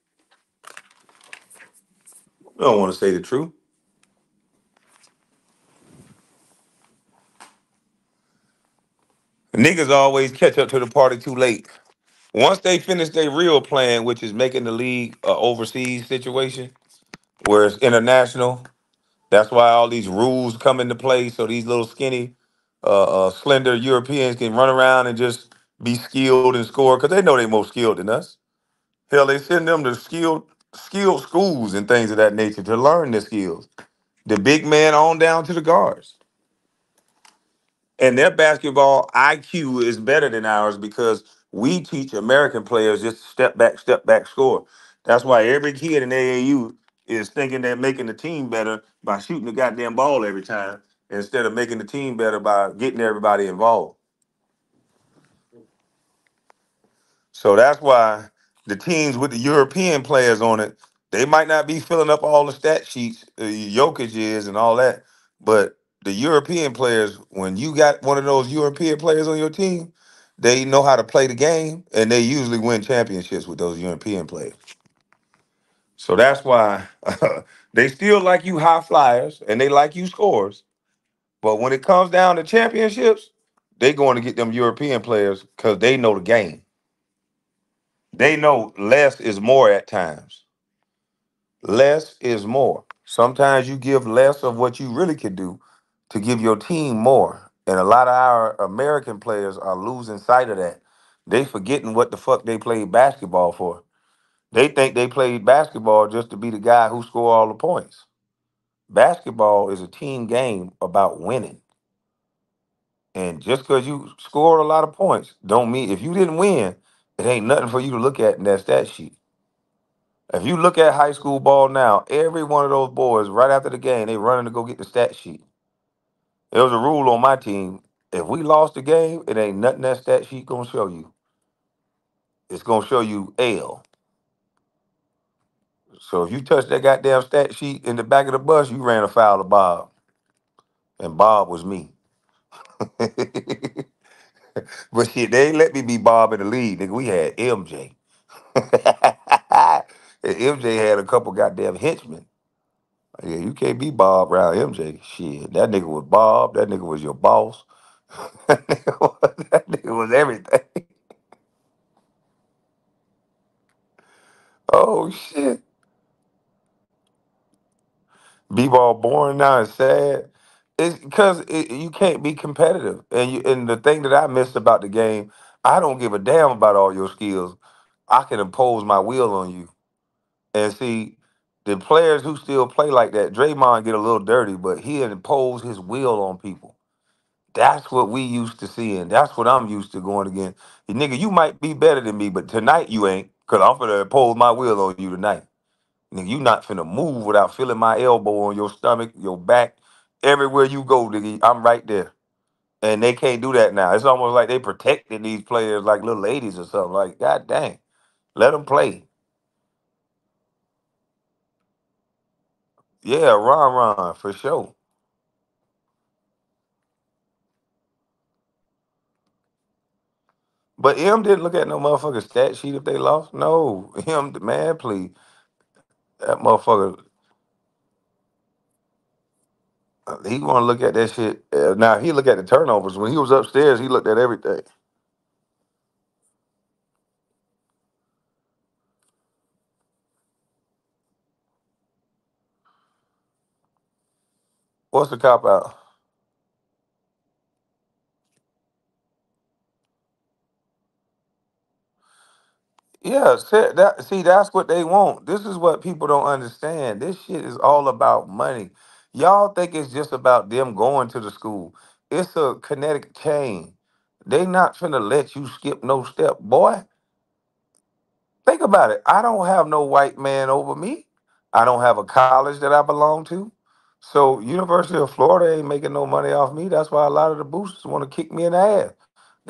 We don't want to say the truth. Niggas always catch up to the party too late. Once they finish their real plan, which is making the league a overseas situation where it's international, that's why all these rules come into play. So these little skinny, uh, uh slender Europeans can run around and just be skilled and score because they know they're more skilled than us. Hell, they send them to skilled skilled schools and things of that nature to learn the skills. The big man on down to the guards. And their basketball IQ is better than ours because we teach American players just step back, step back, score. That's why every kid in AAU is thinking they're making the team better by shooting the goddamn ball every time instead of making the team better by getting everybody involved. So that's why the teams with the European players on it, they might not be filling up all the stat sheets, uh, Jokic is and all that, but the European players, when you got one of those European players on your team, they know how to play the game, and they usually win championships with those European players. So that's why they still like you high flyers and they like you scores, but when it comes down to championships, they going to get them European players because they know the game. They know less is more at times. Less is more. Sometimes you give less of what you really could do to give your team more. And a lot of our American players are losing sight of that. They forgetting what the fuck they played basketball for. They think they played basketball just to be the guy who score all the points. Basketball is a team game about winning. And just because you scored a lot of points, don't mean if you didn't win, it ain't nothing for you to look at in that stat sheet. If you look at high school ball now, every one of those boys, right after the game, they running to go get the stat sheet. There was a rule on my team. If we lost the game, it ain't nothing that stat sheet gonna show you. It's gonna show you L. So if you touch that goddamn stat sheet in the back of the bus, you ran a foul to Bob. And Bob was me. but shit, they ain't let me be Bob in the lead, Nigga, we had MJ. and MJ had a couple goddamn henchmen. Yeah, you can't be Bob around MJ. Shit, that nigga was Bob. That nigga was your boss. that, nigga was, that nigga was everything. Oh shit, b-ball boring now and sad. It's because it, you can't be competitive. And you, and the thing that I missed about the game, I don't give a damn about all your skills. I can impose my will on you. And see, the players who still play like that, Draymond get a little dirty, but he impose his will on people. That's what we used to seeing. That's what I'm used to going again. Nigga, you might be better than me, but tonight you ain't. Cause I'm gonna impose my will on you tonight. Nigga, you not finna move without feeling my elbow on your stomach, your back, everywhere you go, nigga. I'm right there. And they can't do that now. It's almost like they protecting these players like little ladies or something. Like, god dang, let them play. Yeah, Ron Ron for sure. But M didn't look at no motherfucking stat sheet if they lost. No, him, man, please. That motherfucker, he want to look at that shit. Uh, now he look at the turnovers. When he was upstairs, he looked at everything. What's the cop out? Yeah, see, that, see, that's what they want. This is what people don't understand. This shit is all about money. Y'all think it's just about them going to the school. It's a kinetic chain. They not finna let you skip no step, boy. Think about it. I don't have no white man over me. I don't have a college that I belong to. So University of Florida ain't making no money off me. That's why a lot of the boosters want to kick me in the ass.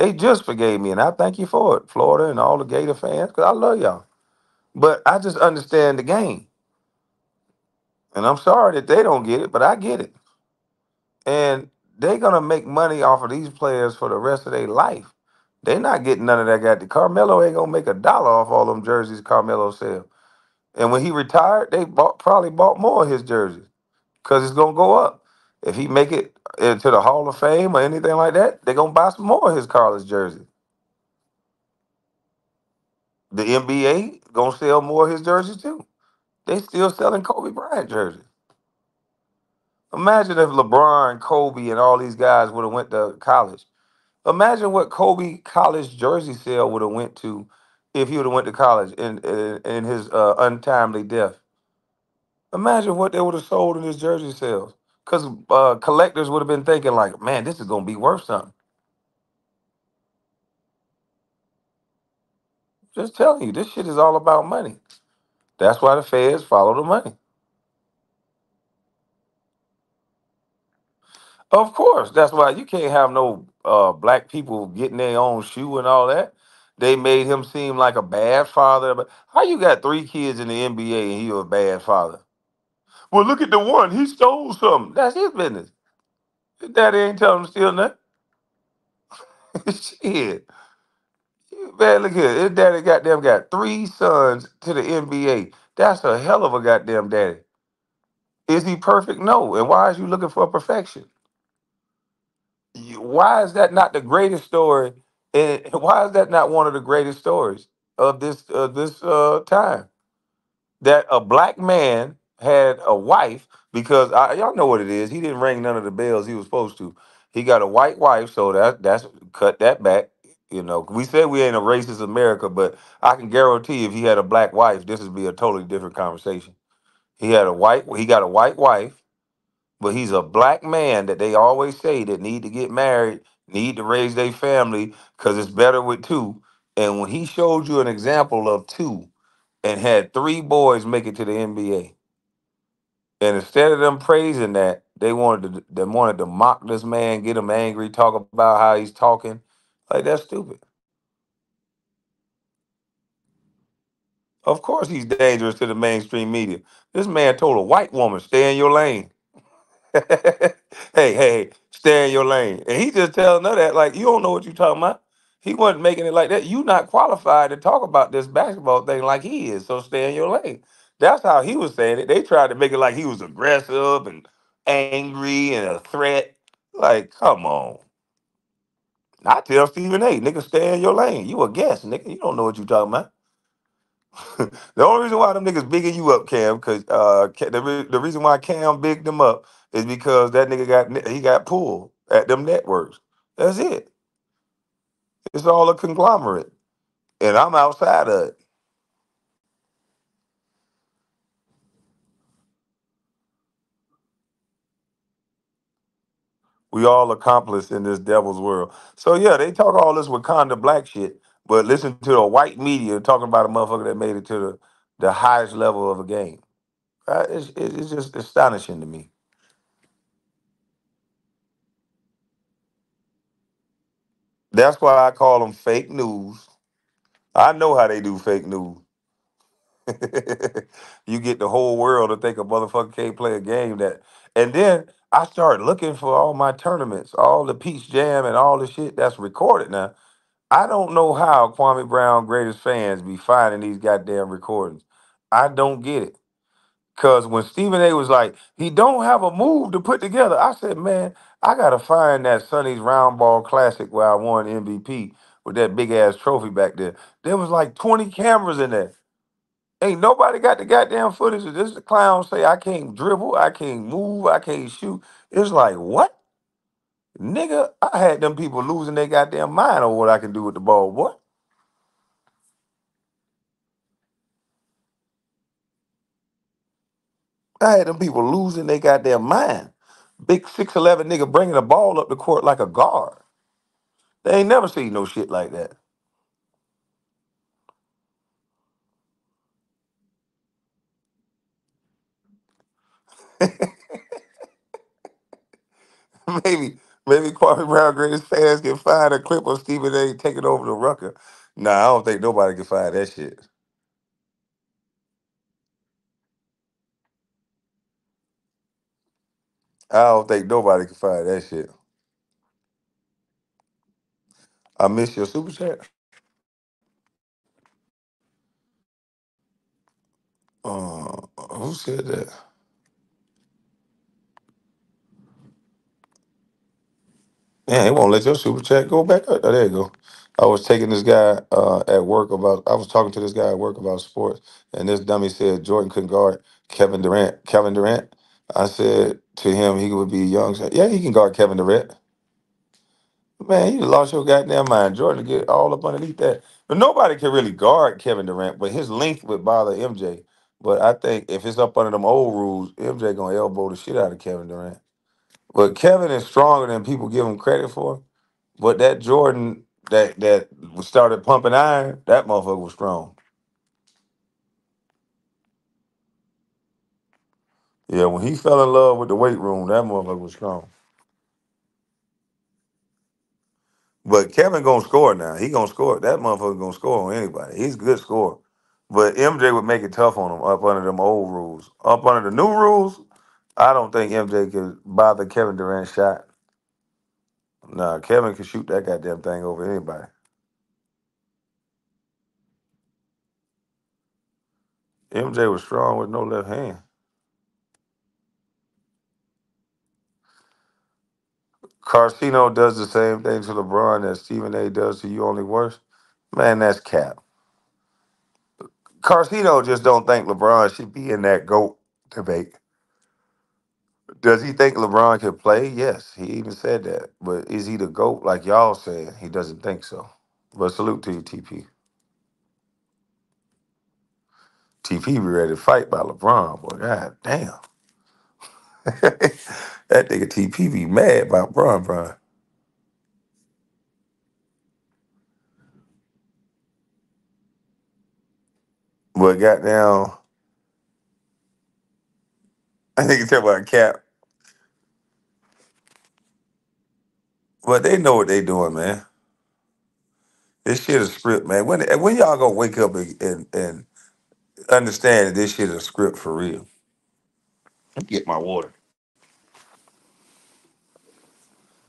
They just forgave me, and I thank you for it, Florida and all the Gator fans, because I love y'all. But I just understand the game. And I'm sorry that they don't get it, but I get it. And they're gonna make money off of these players for the rest of their life. They're not getting none of that. Got the Carmelo ain't gonna make a dollar off all them jerseys Carmelo sell. And when he retired, they bought probably bought more of his jerseys because it's gonna go up. If he make it into the Hall of Fame or anything like that, they're gonna buy some more of his college jerseys. The NBA gonna sell more of his jerseys too. They still selling Kobe Bryant jerseys. Imagine if LeBron, Kobe, and all these guys would have went to college. Imagine what Kobe college jersey sale would have went to if he would have went to college in in, in his uh, untimely death. Imagine what they would have sold in his jersey sales. Because uh, collectors would have been thinking like, man, this is gonna be worth something. Just telling you, this shit is all about money. That's why the feds follow the money. Of course, that's why you can't have no uh, black people getting their own shoe and all that. They made him seem like a bad father. But how you got three kids in the NBA and he a bad father? Well, look at the one. He stole something. That's his business. His daddy ain't telling him to steal nothing. Shit. Man, look here. His daddy goddamn got three sons to the NBA. That's a hell of a goddamn daddy. Is he perfect? No. And why is you looking for perfection? Why is that not the greatest story? And why is that not one of the greatest stories of this this uh, time? That a black man had a wife because I, y'all know what it is. He didn't ring none of the bells he was supposed to. He got a white wife, so that that's cut that back. You know, we said we ain't a racist America, but I can guarantee if he had a black wife, this would be a totally different conversation. He had a white, he got a white wife but he's a black man that they always say that need to get married, need to raise their family because it's better with two. And when he showed you an example of two and had three boys make it to the NBA, and instead of them praising that, they wanted to they wanted to mock this man, get him angry, talk about how he's talking. Like that's stupid. Of course he's dangerous to the mainstream media. This man told a white woman, stay in your lane. hey, hey, hey, stay in your lane. And he just telling her that, like, you don't know what you're talking about. He wasn't making it like that. You not qualified to talk about this basketball thing like he is. So stay in your lane. That's how he was saying it. They tried to make it like he was aggressive and angry and a threat. Like, come on. I tell Stephen A, nigga, stay in your lane. You a guest, nigga. You don't know what you talking about. the only reason why them niggas bigging you up, Cam, because uh, the, re- the reason why Cam bigged them up is because that nigga got he got pulled at them networks. That's it. It's all a conglomerate, and I'm outside of it. We all accomplice in this devil's world. So yeah, they talk all this Wakanda black shit, but listen to the white media talking about a motherfucker that made it to the, the highest level of a game. Uh, it's it's just astonishing to me. That's why I call them fake news. I know how they do fake news. you get the whole world to think a motherfucker can't play a game that and then I started looking for all my tournaments, all the Peach Jam and all the shit that's recorded now. I don't know how Kwame Brown greatest fans be finding these goddamn recordings. I don't get it. Cause when Stephen A was like, he don't have a move to put together, I said, man, I gotta find that Sonny's Round Ball Classic where I won MVP with that big ass trophy back there. There was like 20 cameras in there. Ain't nobody got the goddamn footage of this clown say I can't dribble, I can't move, I can't shoot. It's like what? Nigga, I had them people losing their goddamn mind over what I can do with the ball, boy. I had them people losing their goddamn mind. Big 6'11 nigga bringing the ball up the court like a guard. They ain't never seen no shit like that. maybe maybe Kwame Brown greatest fans can find a clip of Stephen A. taking over the Rucker. Nah, I don't think nobody can find that shit. I don't think nobody can find that shit. I miss your super chat. Uh, who said that? Man, it won't let your super chat go back up. Oh, there you go. I was taking this guy uh, at work about. I was talking to this guy at work about sports, and this dummy said Jordan couldn't guard Kevin Durant. Kevin Durant. I said to him he would be young. Said, yeah, he can guard Kevin Durant. Man, you lost your goddamn mind. Jordan to get all up underneath that. But nobody can really guard Kevin Durant, but his length would bother MJ. But I think if it's up under them old rules, MJ gonna elbow the shit out of Kevin Durant. But Kevin is stronger than people give him credit for. But that Jordan that that started pumping iron, that motherfucker was strong. Yeah, when he fell in love with the weight room, that motherfucker was strong. But Kevin gonna score now. He gonna score. That motherfucker gonna score on anybody. He's a good scorer. But MJ would make it tough on him up under them old rules. Up under the new rules, I don't think MJ could bother Kevin Durant's shot. Nah, Kevin could shoot that goddamn thing over anybody. MJ was strong with no left hand. Karceno does the same thing to LeBron that Stephen A does to you, only worse. Man, that's cap. Karceno just don't think LeBron should be in that GOAT debate. Does he think LeBron can play? Yes, he even said that. But is he the GOAT like y'all saying? He doesn't think so. But salute to you, TP. TP be ready to fight by LeBron, boy. God damn. that nigga TP be mad about Bron Bron. But goddamn, I think you talk about Cap. But they know what they doing, man. This shit is script, man. When when y'all gonna wake up and, and, and understand that this shit is a script for real? Let me Get my water.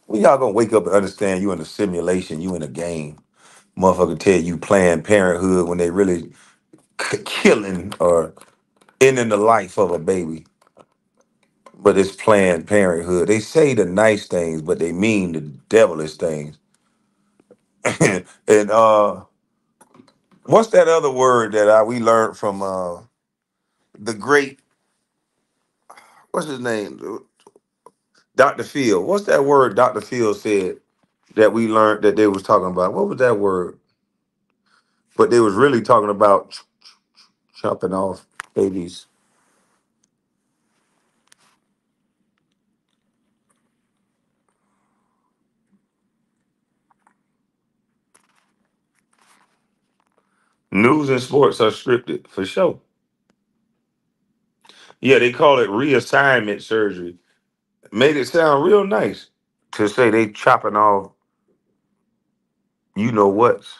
When y'all gonna wake up and understand you in a simulation, you in a game? Motherfucker tell you Planned Parenthood when they really k- killing or ending the life of a baby, but it's Planned Parenthood. They say the nice things, but they mean the devilish things. and uh, what's that other word that I we learned from uh the great what's his name? Dr. Phil. What's that word Dr. Phil said that we learned that they was talking about? What was that word? But they was really talking about ch- chopping off babies. News and sports are scripted for sure. Yeah, they call it reassignment surgery. Made it sound real nice to say they chopping off you know what's.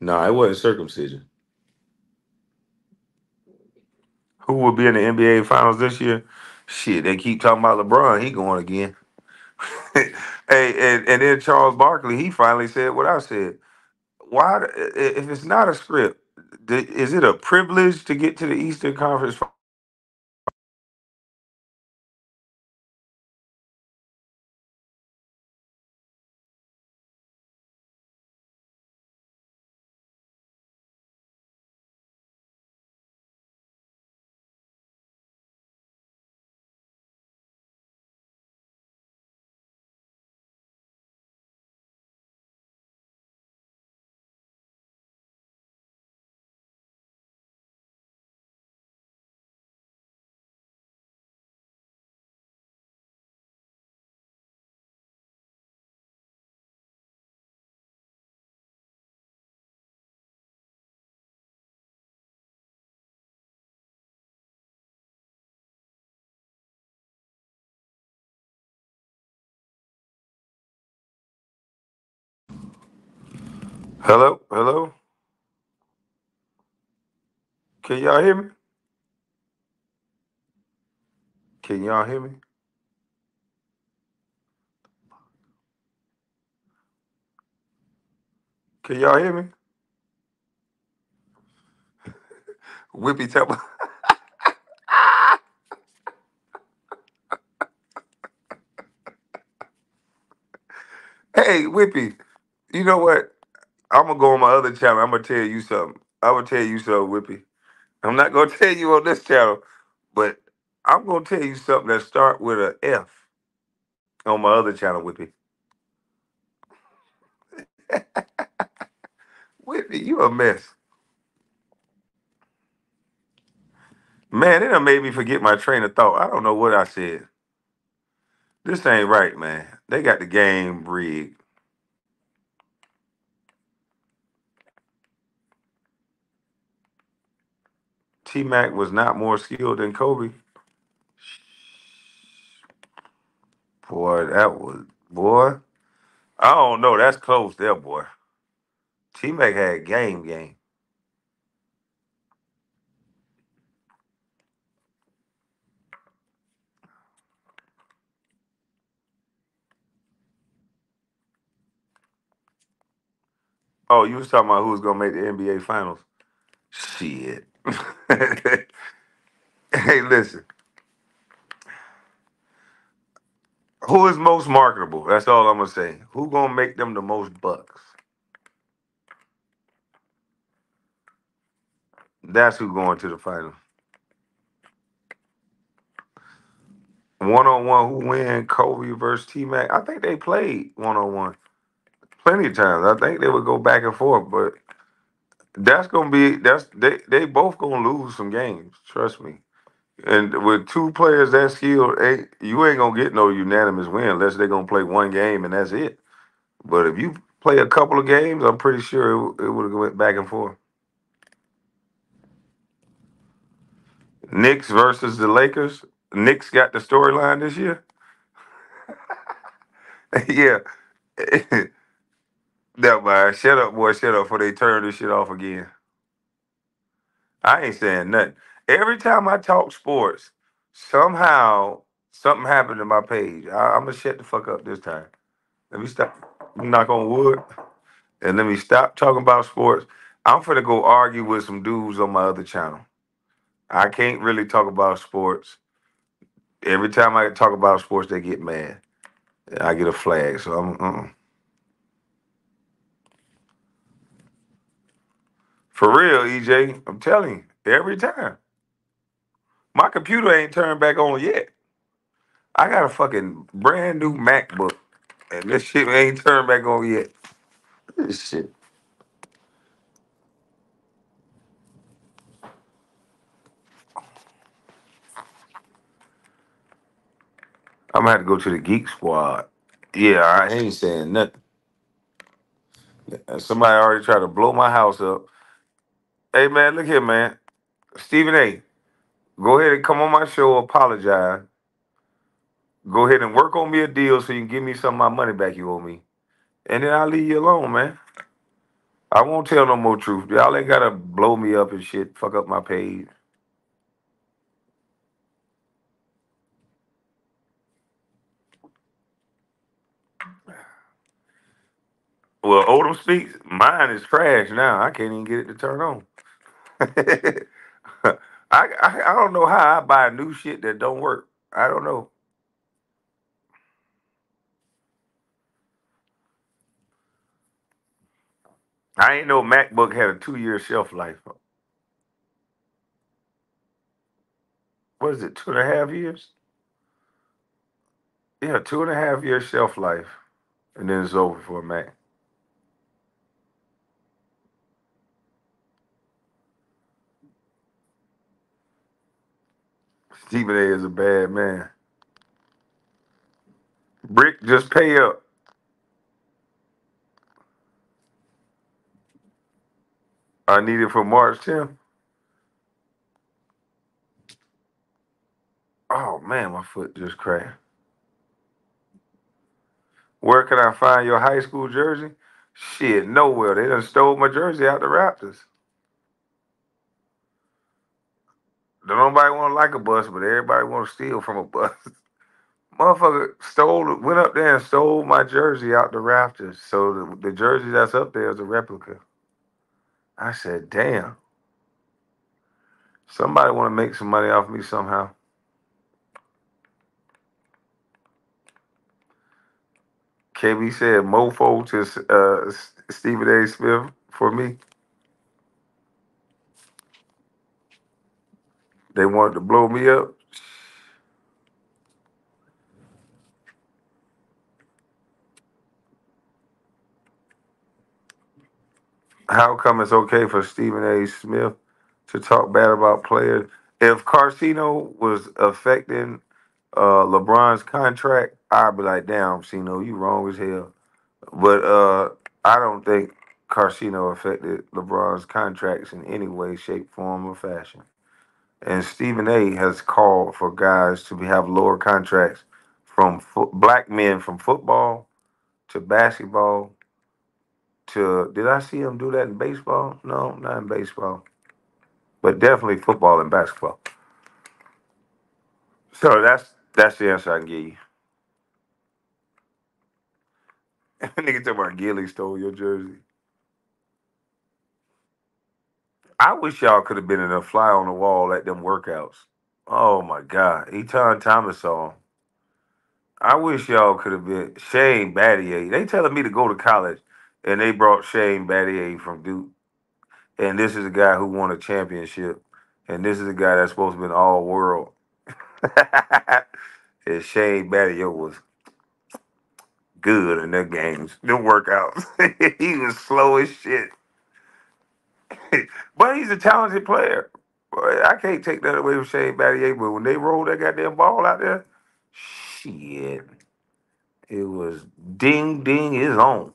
Nah, it wasn't circumcision. Who will be in the NBA finals this year? Shit, they keep talking about LeBron. He going again. hey, and, and then Charles Barkley, he finally said what I said. Why, if it's not a script, is it a privilege to get to the Eastern Conference Hello, hello. Can y'all hear me? Can y'all hear me? Can y'all hear me? Whippy me. hey, Whippy. You know what? I'm gonna go on my other channel. I'm gonna tell you something. I'm gonna tell you something, Whippy. I'm not gonna tell you on this channel, but I'm gonna tell you something that start with a F on my other channel, Whippy. Whippy, you a mess. Man, it done made me forget my train of thought. I don't know what I said. This ain't right, man. They got the game rigged. T Mac was not more skilled than Kobe. Boy, that was boy. I don't know. That's close there, boy. T Mac had game game. Oh, you was talking about who was gonna make the NBA finals. Shit. hey, listen. Who is most marketable? That's all I'm gonna say. Who gonna make them the most bucks? That's who going to the final. One on one, who win? Kobe versus T Mac. I think they played one on one plenty of times. I think they would go back and forth, but that's gonna be that's they they both gonna lose some games. Trust me. And with two players that skilled, ain't you ain't gonna get no unanimous win unless they're gonna play one game and that's it. But if you play a couple of games, I'm pretty sure it, it would have went back and forth. Knicks versus the Lakers. Knicks got the storyline this year. yeah. Never mind. Shut up, boy. Shut up before they turn this shit off again. I ain't saying nothing. Every time I talk sports, somehow something happened to my page. I, I'm gonna shut the fuck up this time. Let me stop. Knock on wood, and let me stop talking about sports. I'm finna go argue with some dudes on my other channel. I can't really talk about sports. Every time I talk about sports, they get mad. I get a flag. So I'm uh for real, EJ. I'm telling you, every time my computer ain't turned back on yet. I got a fucking brand new MacBook, and this shit ain't turned back on yet. This shit. I'm gonna have to go to the Geek Squad. Yeah, I ain't saying nothing. Somebody already tried to blow my house up. Hey man, look here, man. Stephen A. Go ahead and come on my show, apologize. Go ahead and work on me a deal so you can give me some of my money back you owe me. And then I'll leave you alone, man. I won't tell no more truth. Y'all ain't gotta blow me up and shit, fuck up my page. Well, Odom speaks. Mine is trash now. I can't even get it to turn on. I, I I don't know how I buy new shit that don't work. I don't know. I ain't know MacBook had a two year shelf life. What is it? Two and a half years? Yeah, two and a half year shelf life, and then it's over for a Mac. A. is a bad man. Brick, just pay up. I need it for March 10th. Oh man, my foot just cracked. Where can I find your high school jersey? Shit, nowhere. They done stole my jersey out the Raptors. Don't nobody want to like a bus, but everybody want to steal from a bus. Motherfucker stole, went up there and stole my jersey out the rafters. So the, the jersey that's up there is a replica. I said, damn. Somebody want to make some money off me somehow. KB said mofo to uh, Stephen A. Smith for me. They wanted to blow me up. How come it's okay for Stephen A. Smith to talk bad about players? If Karceno was affecting uh, LeBron's contract, I'd be like, damn, Cino, you wrong as hell. But uh, I don't think Karceno affected LeBron's contracts in any way, shape, form, or fashion. And Stephen A. has called for guys to have lower contracts from fo- black men from football to basketball to. Did I see him do that in baseball? No, not in baseball, but definitely football and basketball. So that's that's the answer I can give you. Nigga talking about Gilly stole your jersey. I wish y'all could have been in a fly on the wall at them workouts. Oh my God. Etan Thomas song. I wish y'all could have been Shane Battier. They telling me to go to college and they brought Shane Battier from Duke. And this is a guy who won a championship. And this is a guy that's supposed to be an all world. and Shane Battier was good in their games, them workouts. he was slow as shit. But he's a talented player. I can't take that away from Shane Battier. But when they rolled that goddamn ball out there, shit, it was ding ding his own.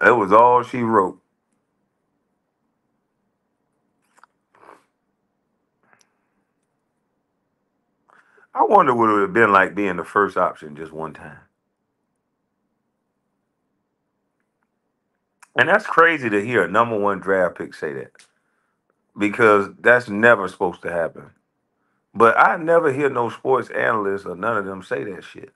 That was all she wrote. I wonder what it would have been like being the first option just one time. And that's crazy to hear a number one draft pick say that because that's never supposed to happen. But I never hear no sports analysts or none of them say that shit.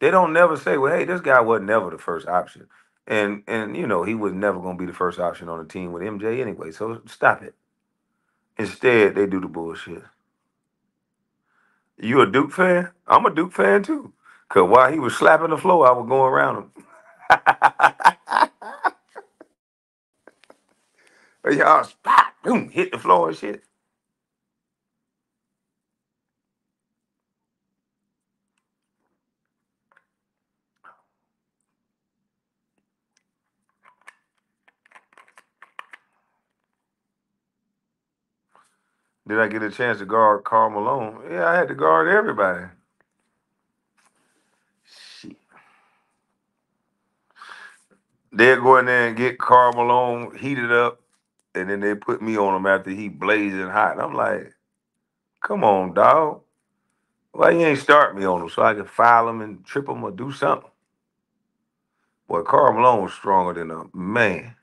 They don't never say, "Well, hey, this guy wasn't never the first option," and and you know he was never going to be the first option on the team with MJ anyway. So stop it. Instead, they do the bullshit. You a Duke fan? I'm a Duke fan too. Cause while he was slapping the floor, I was going around him. Y'all spot, boom, hit the floor and shit. Did I get a chance to guard Karl Malone? Yeah, I had to guard everybody. Shit. They'll go in there and get Karl Malone heated up, and then they put me on him after he blazing hot. I'm like, come on, dog. Why you ain't start me on him so I can file him and trip him or do something? Boy, Karl Malone was stronger than a man.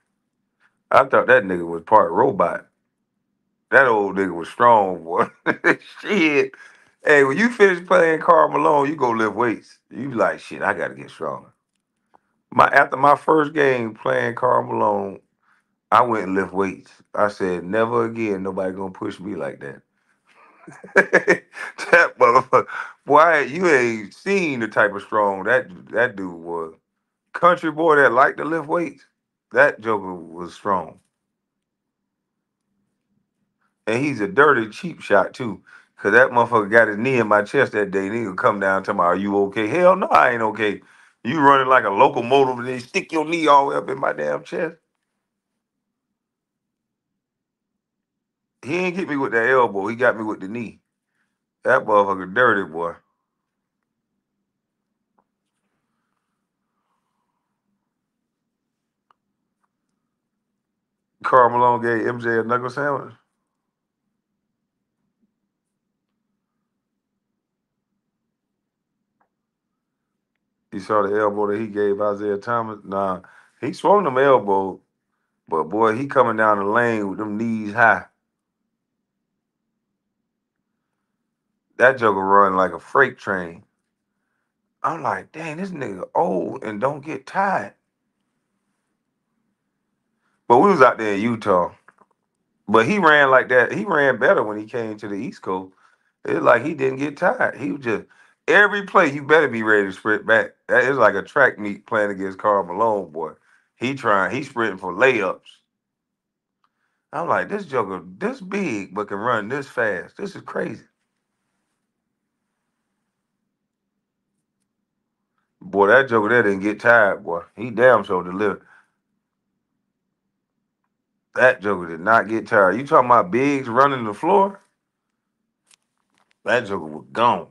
I thought that nigga was part robot. That old nigga was strong, boy. shit. Hey, when you finish playing Karl Malone, you go lift weights. You be like, shit, I gotta get stronger. My after my first game playing Karl Malone, I went and lift weights. I said, never again, nobody gonna push me like that. that motherfucker, boy, you ain't seen the type of strong that that dude was. Country boy that liked to lift weights. That joker was strong. And he's a dirty cheap shot too. Cause that motherfucker got his knee in my chest that day. And he come down to me, Are you okay? Hell no, I ain't okay. You running like a locomotive and then stick your knee all the way up in my damn chest. He ain't get me with that elbow. He got me with the knee. That motherfucker dirty boy. Karl Malone gave MJ a knuckle sandwich. You saw the elbow that he gave Isiah Thomas? Nah, He swung them elbow, but boy, he coming down the lane with them knees high. That joker run like a freight train. I'm like, dang, this nigga old and don't get tired. But we was out there in Utah. But he ran like that. He ran better when he came to the East Coast. It's like he didn't get tired. He was just every play. You better be ready to sprint back. That is like a track meet playing against Karl Malone, boy. He trying. He sprinting for layups. I'm like, this joker, this big, but can run this fast. This is crazy. Boy, that joker there didn't get tired, boy. He damn sure delivered. That joker did not get tired. You talking about bigs running the floor? That joker was gone.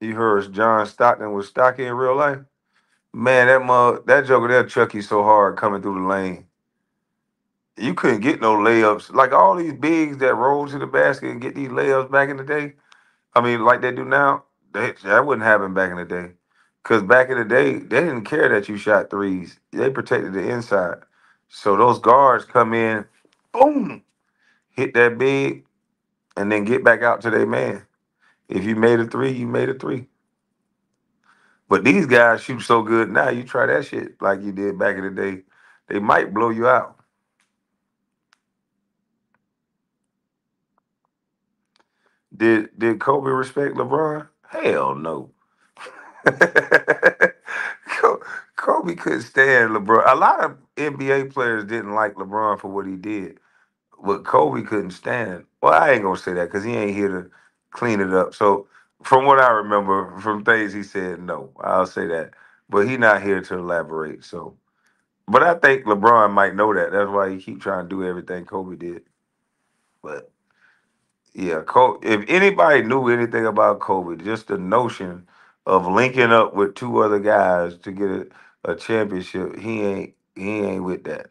You heard John Stockton was stocky in real life? Man, that mug, that joker there Chucky so hard coming through the lane. You couldn't get no layups. Like all these bigs that roll to the basket and get these layups back in the day. I mean, like they do now, they, that wouldn't happen back in the day. Because back in the day, they didn't care that you shot threes. They protected the inside. So those guards come in, boom, hit that big, and then get back out to their man. If you made a three, you made a three. But these guys shoot so good now, you try that shit like you did back in the day, they might blow you out. Did did Kobe respect LeBron? Hell no. Kobe couldn't stand LeBron. A lot of NBA players didn't like LeBron for what he did, but Kobe couldn't stand. Well, I ain't gonna say that because he ain't here to clean it up. So, from what I remember from things he said, no, I'll say that. But he not here to elaborate. So, but I think LeBron might know that. That's why he keep trying to do everything Kobe did. But yeah, if anybody knew anything about Kobe, just the notion of linking up with two other guys to get a, a championship, he ain't he ain't with that.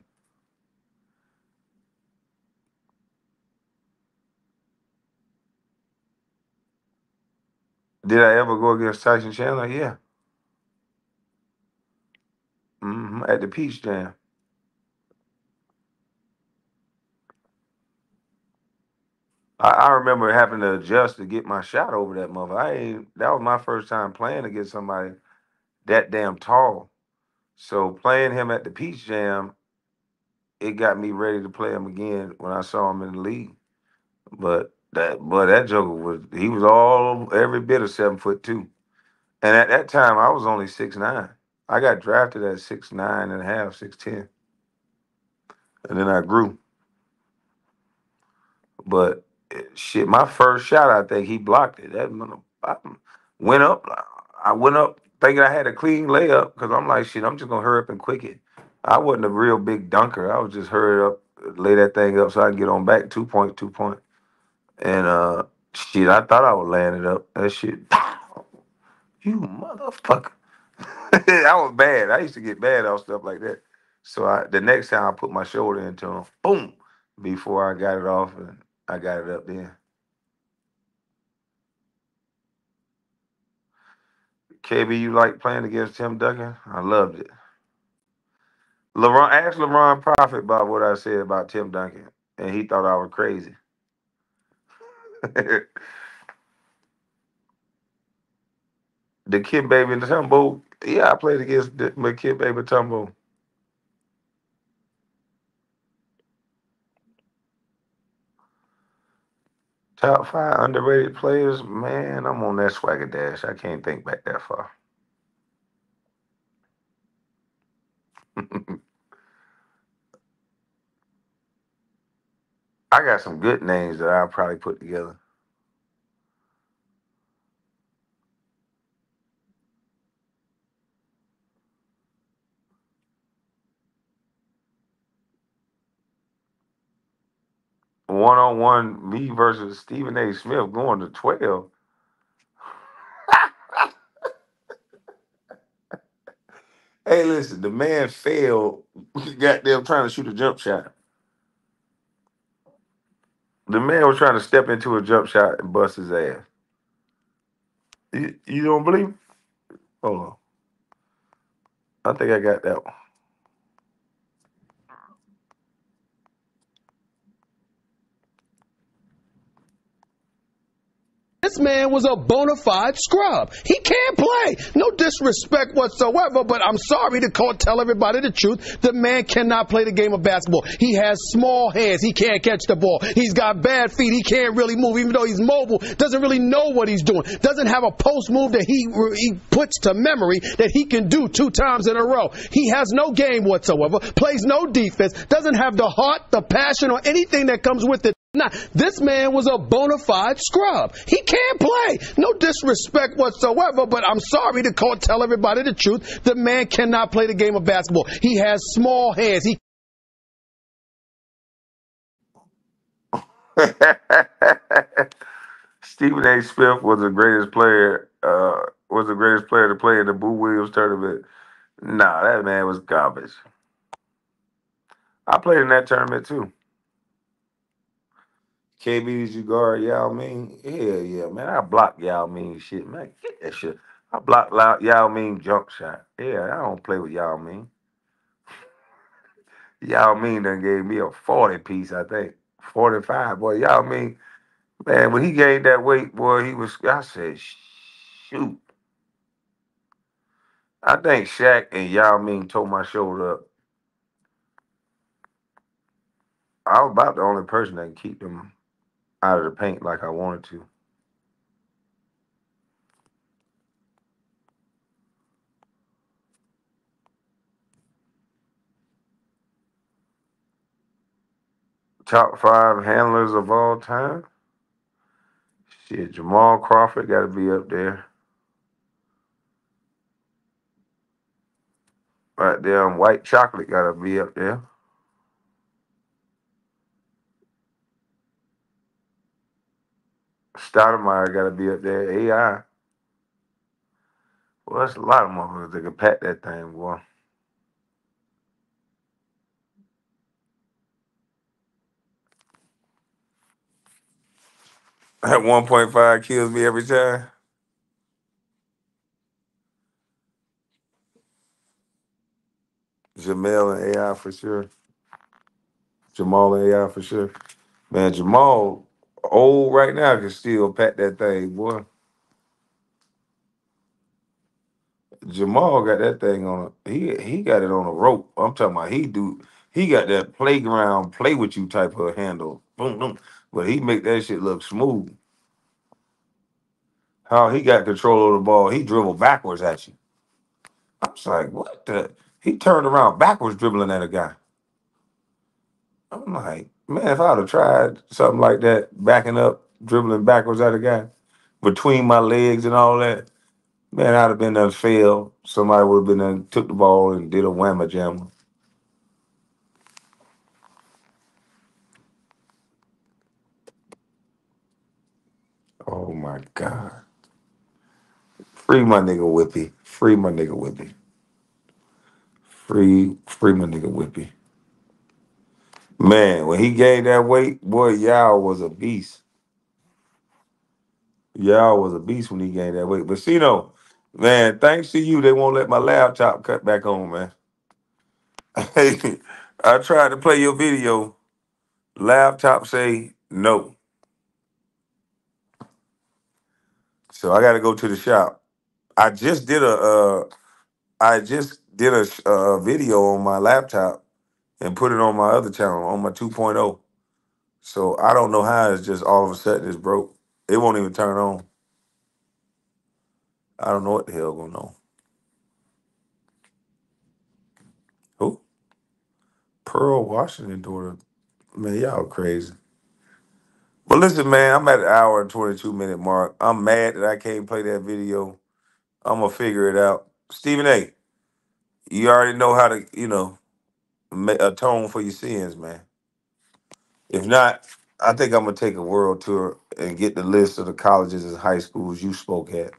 Did I ever go against Tyson Chandler? Yeah. hmm At the Peach Jam. I, I remember having to adjust to get my shot over that mother. I ain't that was my first time playing against somebody that damn tall. So playing him at the Peach Jam, it got me ready to play him again when I saw him in the league. But that but that joker was he was all every bit of seven foot two. And at that time I was only six nine. I got drafted at six nine and a half, six ten. And then I grew. But shit, my first shot, I think he blocked it. That I went up. I went up thinking I had a clean layup because I'm like, shit, I'm just gonna hurry up and quick it. I wasn't a real big dunker. I was just hurry up, lay that thing up so I can get on back two point, two point. And uh shit, I thought I would land it up. That shit, you motherfucker. I was bad. I used to get bad on stuff like that. So I the next time I put my shoulder into him, boom, before I got it off I got it up there. KB, you like playing against Tim Duncan? I loved it. LeBron asked LeBron Prophet about what I said about Tim Duncan, and he thought I was crazy. the Kid Baby and Tumbo, yeah, I played against the, my Kid Baby Tumbo. Top five underrated players, man. I'm on that swagger dash. I can't think back that far. I got some good names that I'll probably put together. One on one, me versus Stephen A. Smith going to 12. hey, listen, the man failed. Goddamn, trying to shoot a jump shot. The man was trying to step into a jump shot and bust his ass. You, you don't believe? Hold on. I think I got that one. This man was a bona fide scrub. He can't play. No disrespect whatsoever, but I'm sorry to call, tell everybody the truth. The man cannot play the game of basketball. He has small hands. He can't catch the ball. He's got bad feet. He can't really move, even though he's mobile. Doesn't really know what he's doing. Doesn't have a post move that he, he puts to memory that he can do two times in a row. He has no game whatsoever. Plays no defense. Doesn't have the heart, the passion, or anything that comes with it. Now, this man was a bona fide scrub. He can't play. No disrespect whatsoever, but I'm sorry to call, tell everybody the truth. The man cannot play the game of basketball. He has small hands. He Stephen A. Smith was the greatest player. Uh, was the greatest player to play in the Boo Williams tournament. Nah, that man was garbage. I played in that tournament too. KB, did you guard Yao Ming? Hell yeah, man. I blocked Yao Ming shit, man. Get that shit. I blocked Lao- Yao Ming jump shot. Yeah, I don't play with Yao Ming. Yao Ming done gave me a 40 piece, I think. 45. Boy, Yao Ming, man, when he gained that weight, boy, he was, I said, shoot. I think Shaq and Yao Ming tore my shoulder up. I was about the only person that can keep them out of the paint like I wanted to. Top five handlers of all time. Shit, Jamal Crawford got to be up there. Right there, White Chocolate got to be up there. Stoudemire got to be up there. AI. Well, that's a lot of motherfuckers that can pack that thing, boy. That 1.5 kills me every time. Jamal and AI for sure. Jamal and AI for sure. Man, Jamal old right now can still pack that thing, boy. Jamal got that thing on a he he got it on a rope. I'm talking about he do he got that playground play with you type of handle. Boom boom. But he make that shit look smooth. How he got control of the ball, he dribbled backwards at you. I was like, what the he turned around backwards dribbling at a guy. I'm like, man, if I'd have tried something like that, backing up, dribbling backwards at a guy, between my legs and all that, man, I'd have been done failed. Somebody would have been done, took the ball and did a whammer jammer. Oh my God. Free my nigga Whippy. Free my nigga Whippy. Free, free my nigga Whippy. Man, when he gained that weight, boy, Yao was a beast. Yao was a beast when he gained that weight. But see, Sino, man, thanks to you, they won't let my laptop cut back on, man. I tried to play your video. Laptop say no. So I got to go to the shop. I just did a, uh, I just did a, uh video on my laptop and put it on my other channel on my 2.0. So I don't know how it's just all of a sudden it's broke. It won't even turn on. I don't know what the hell going on. Who? Pearl Washington daughter. Man, y'all crazy. But listen, man, I'm at an hour and 22 minute mark. I'm mad that I can't play that video. I'm gonna figure it out. Stephen A, you already know how to, you know, atone for your sins, man. If not, I think I'm gonna take a world tour and get the list of the colleges and high schools you spoke at,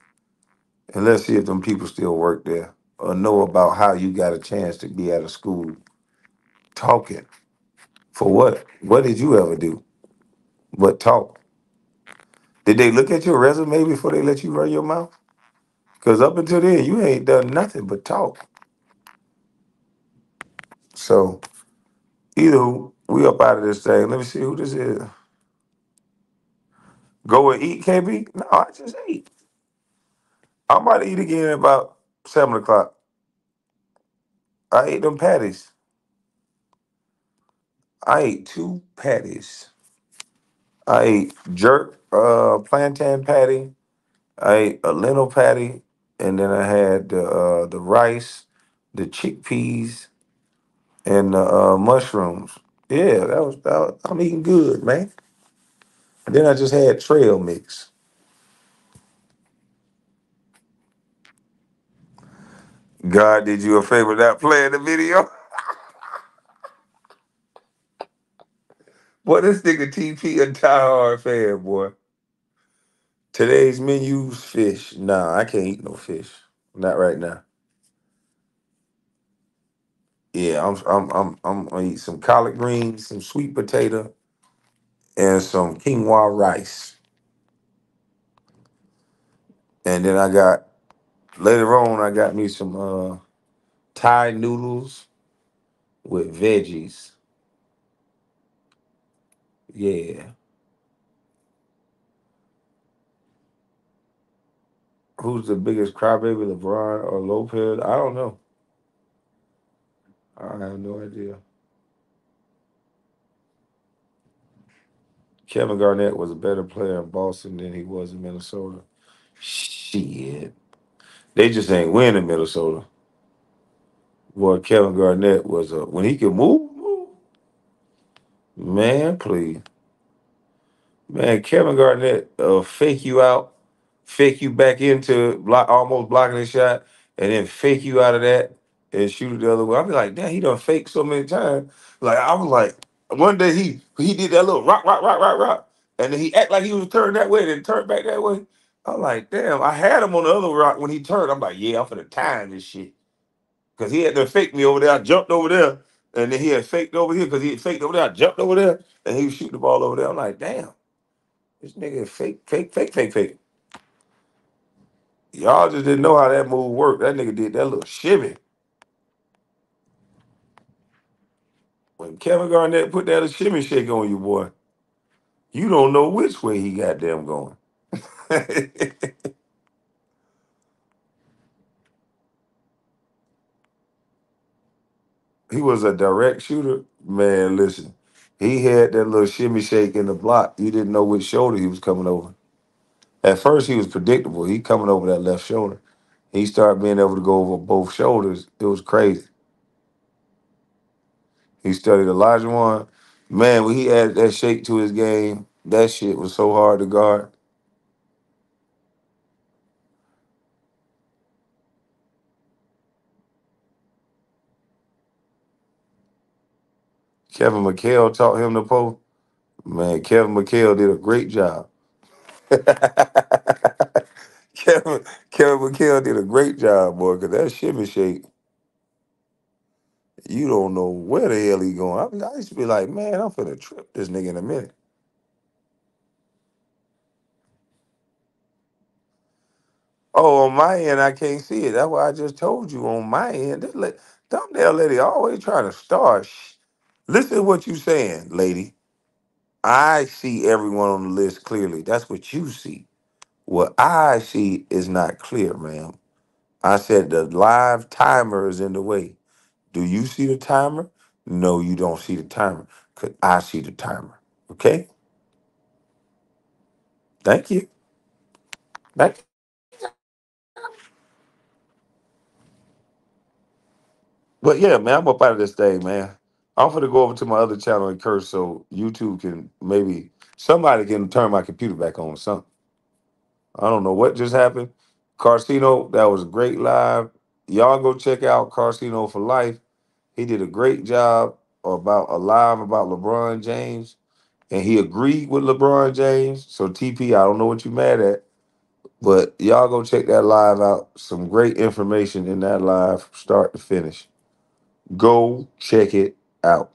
and let's see if them people still work there or know about how you got a chance to be at a school talking. For what? What did you ever do? But talk. Did they look at your resume before they let you run your mouth? Cause up until then, you ain't done nothing but talk. So either we up out of this thing. Let me see who this is. Go and eat, KB? No, I just ate. I'm about to eat again at about seven o'clock. I ate them patties. I ate two patties. I ate jerk uh plantain patty. I ate a lentil patty, and then I had the uh, the rice, the chickpeas, and the uh, mushrooms. Yeah, that was, that was I'm eating good, man. And then I just had trail mix. God did you a favor not playing the video? Boy, this nigga TP a diehard fan, boy. Today's menu's fish. Nah, I can't eat no fish. Not right now. Yeah, I'm I'm I'm I'm gonna eat some collard greens, some sweet potato, and some quinoa rice. And then I got later on I got me some uh Thai noodles with veggies. Yeah. Who's the biggest crybaby, LeBron or Lopez? I don't know. I have no idea. Kevin Garnett was a better player in Boston than he was in Minnesota. Shit. They just ain't winning in Minnesota. Boy, Kevin Garnett was a when he could move, move, man, please. Man, Kevin Garnett uh, fake you out, fake you back into block, almost blocking the shot, and then fake you out of that and shoot it the other way. I'll be like, damn, he done fake so many times. Like I was like, one day he he did that little rock, rock, rock, rock, rock, and then he act like he was turning that way, then turn back that way. I'm like, damn, I had him on the other rock when he turned. I'm like, yeah, I'm finna time this shit. Cause he had to fake me over there. I jumped over there. And then he had faked over here because he had faked over there. I jumped over there and he was shooting the ball over there. I'm like, damn. This nigga fake, fake, fake, fake, fake. Y'all just didn't know how that move worked. That nigga did that little shimmy. When Kevin Garnett put that shimmy shake on you, boy, you don't know which way he got them going. he was a direct shooter. Man, listen. He had that little shimmy shake in the block. You didn't know which shoulder he was coming over. At first, he was predictable. He coming over that left shoulder. He started being able to go over both shoulders. It was crazy. He studied Olajuwon. Man, when he added that shake to his game, that shit was so hard to guard. Kevin McHale taught him to post. Man, Kevin McHale did a great job. Kevin Kevin McHale did a great job, boy, because that shimmy shake, you don't know where the hell he going. I, I used to be like, man, I'm finna trip this nigga in a minute. Oh, on my end, I can't see it. That's why I just told you on my end. This thumbnail lady always trying to start. Sh- Listen to what you saying, lady. I see everyone on the list clearly. That's what you see. What I see is not clear, ma'am. I said the live timer is in the way. Do you see the timer? No, you don't see the timer. Cause I see the timer. Okay? Thank you. Thank But yeah, man, I'm up out of this thing, man. I'm gonna go over to my other channel and curse so YouTube can maybe somebody can turn my computer back on or something. I don't know what just happened. Karceno, that was a great live. Y'all go check out Karceno for Life. He did a great job about a live about LeBron James, and he agreed with LeBron James. So TP, I don't know what you mad at, but y'all go check that live out. Some great information in that live, from start to finish. Go check it out.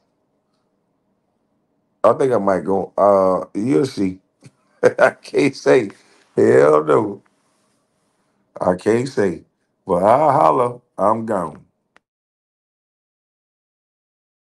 I think I might go. Uh, you'll see. I can't say. Hell no. I can't say. But I'll holler. I'm gone.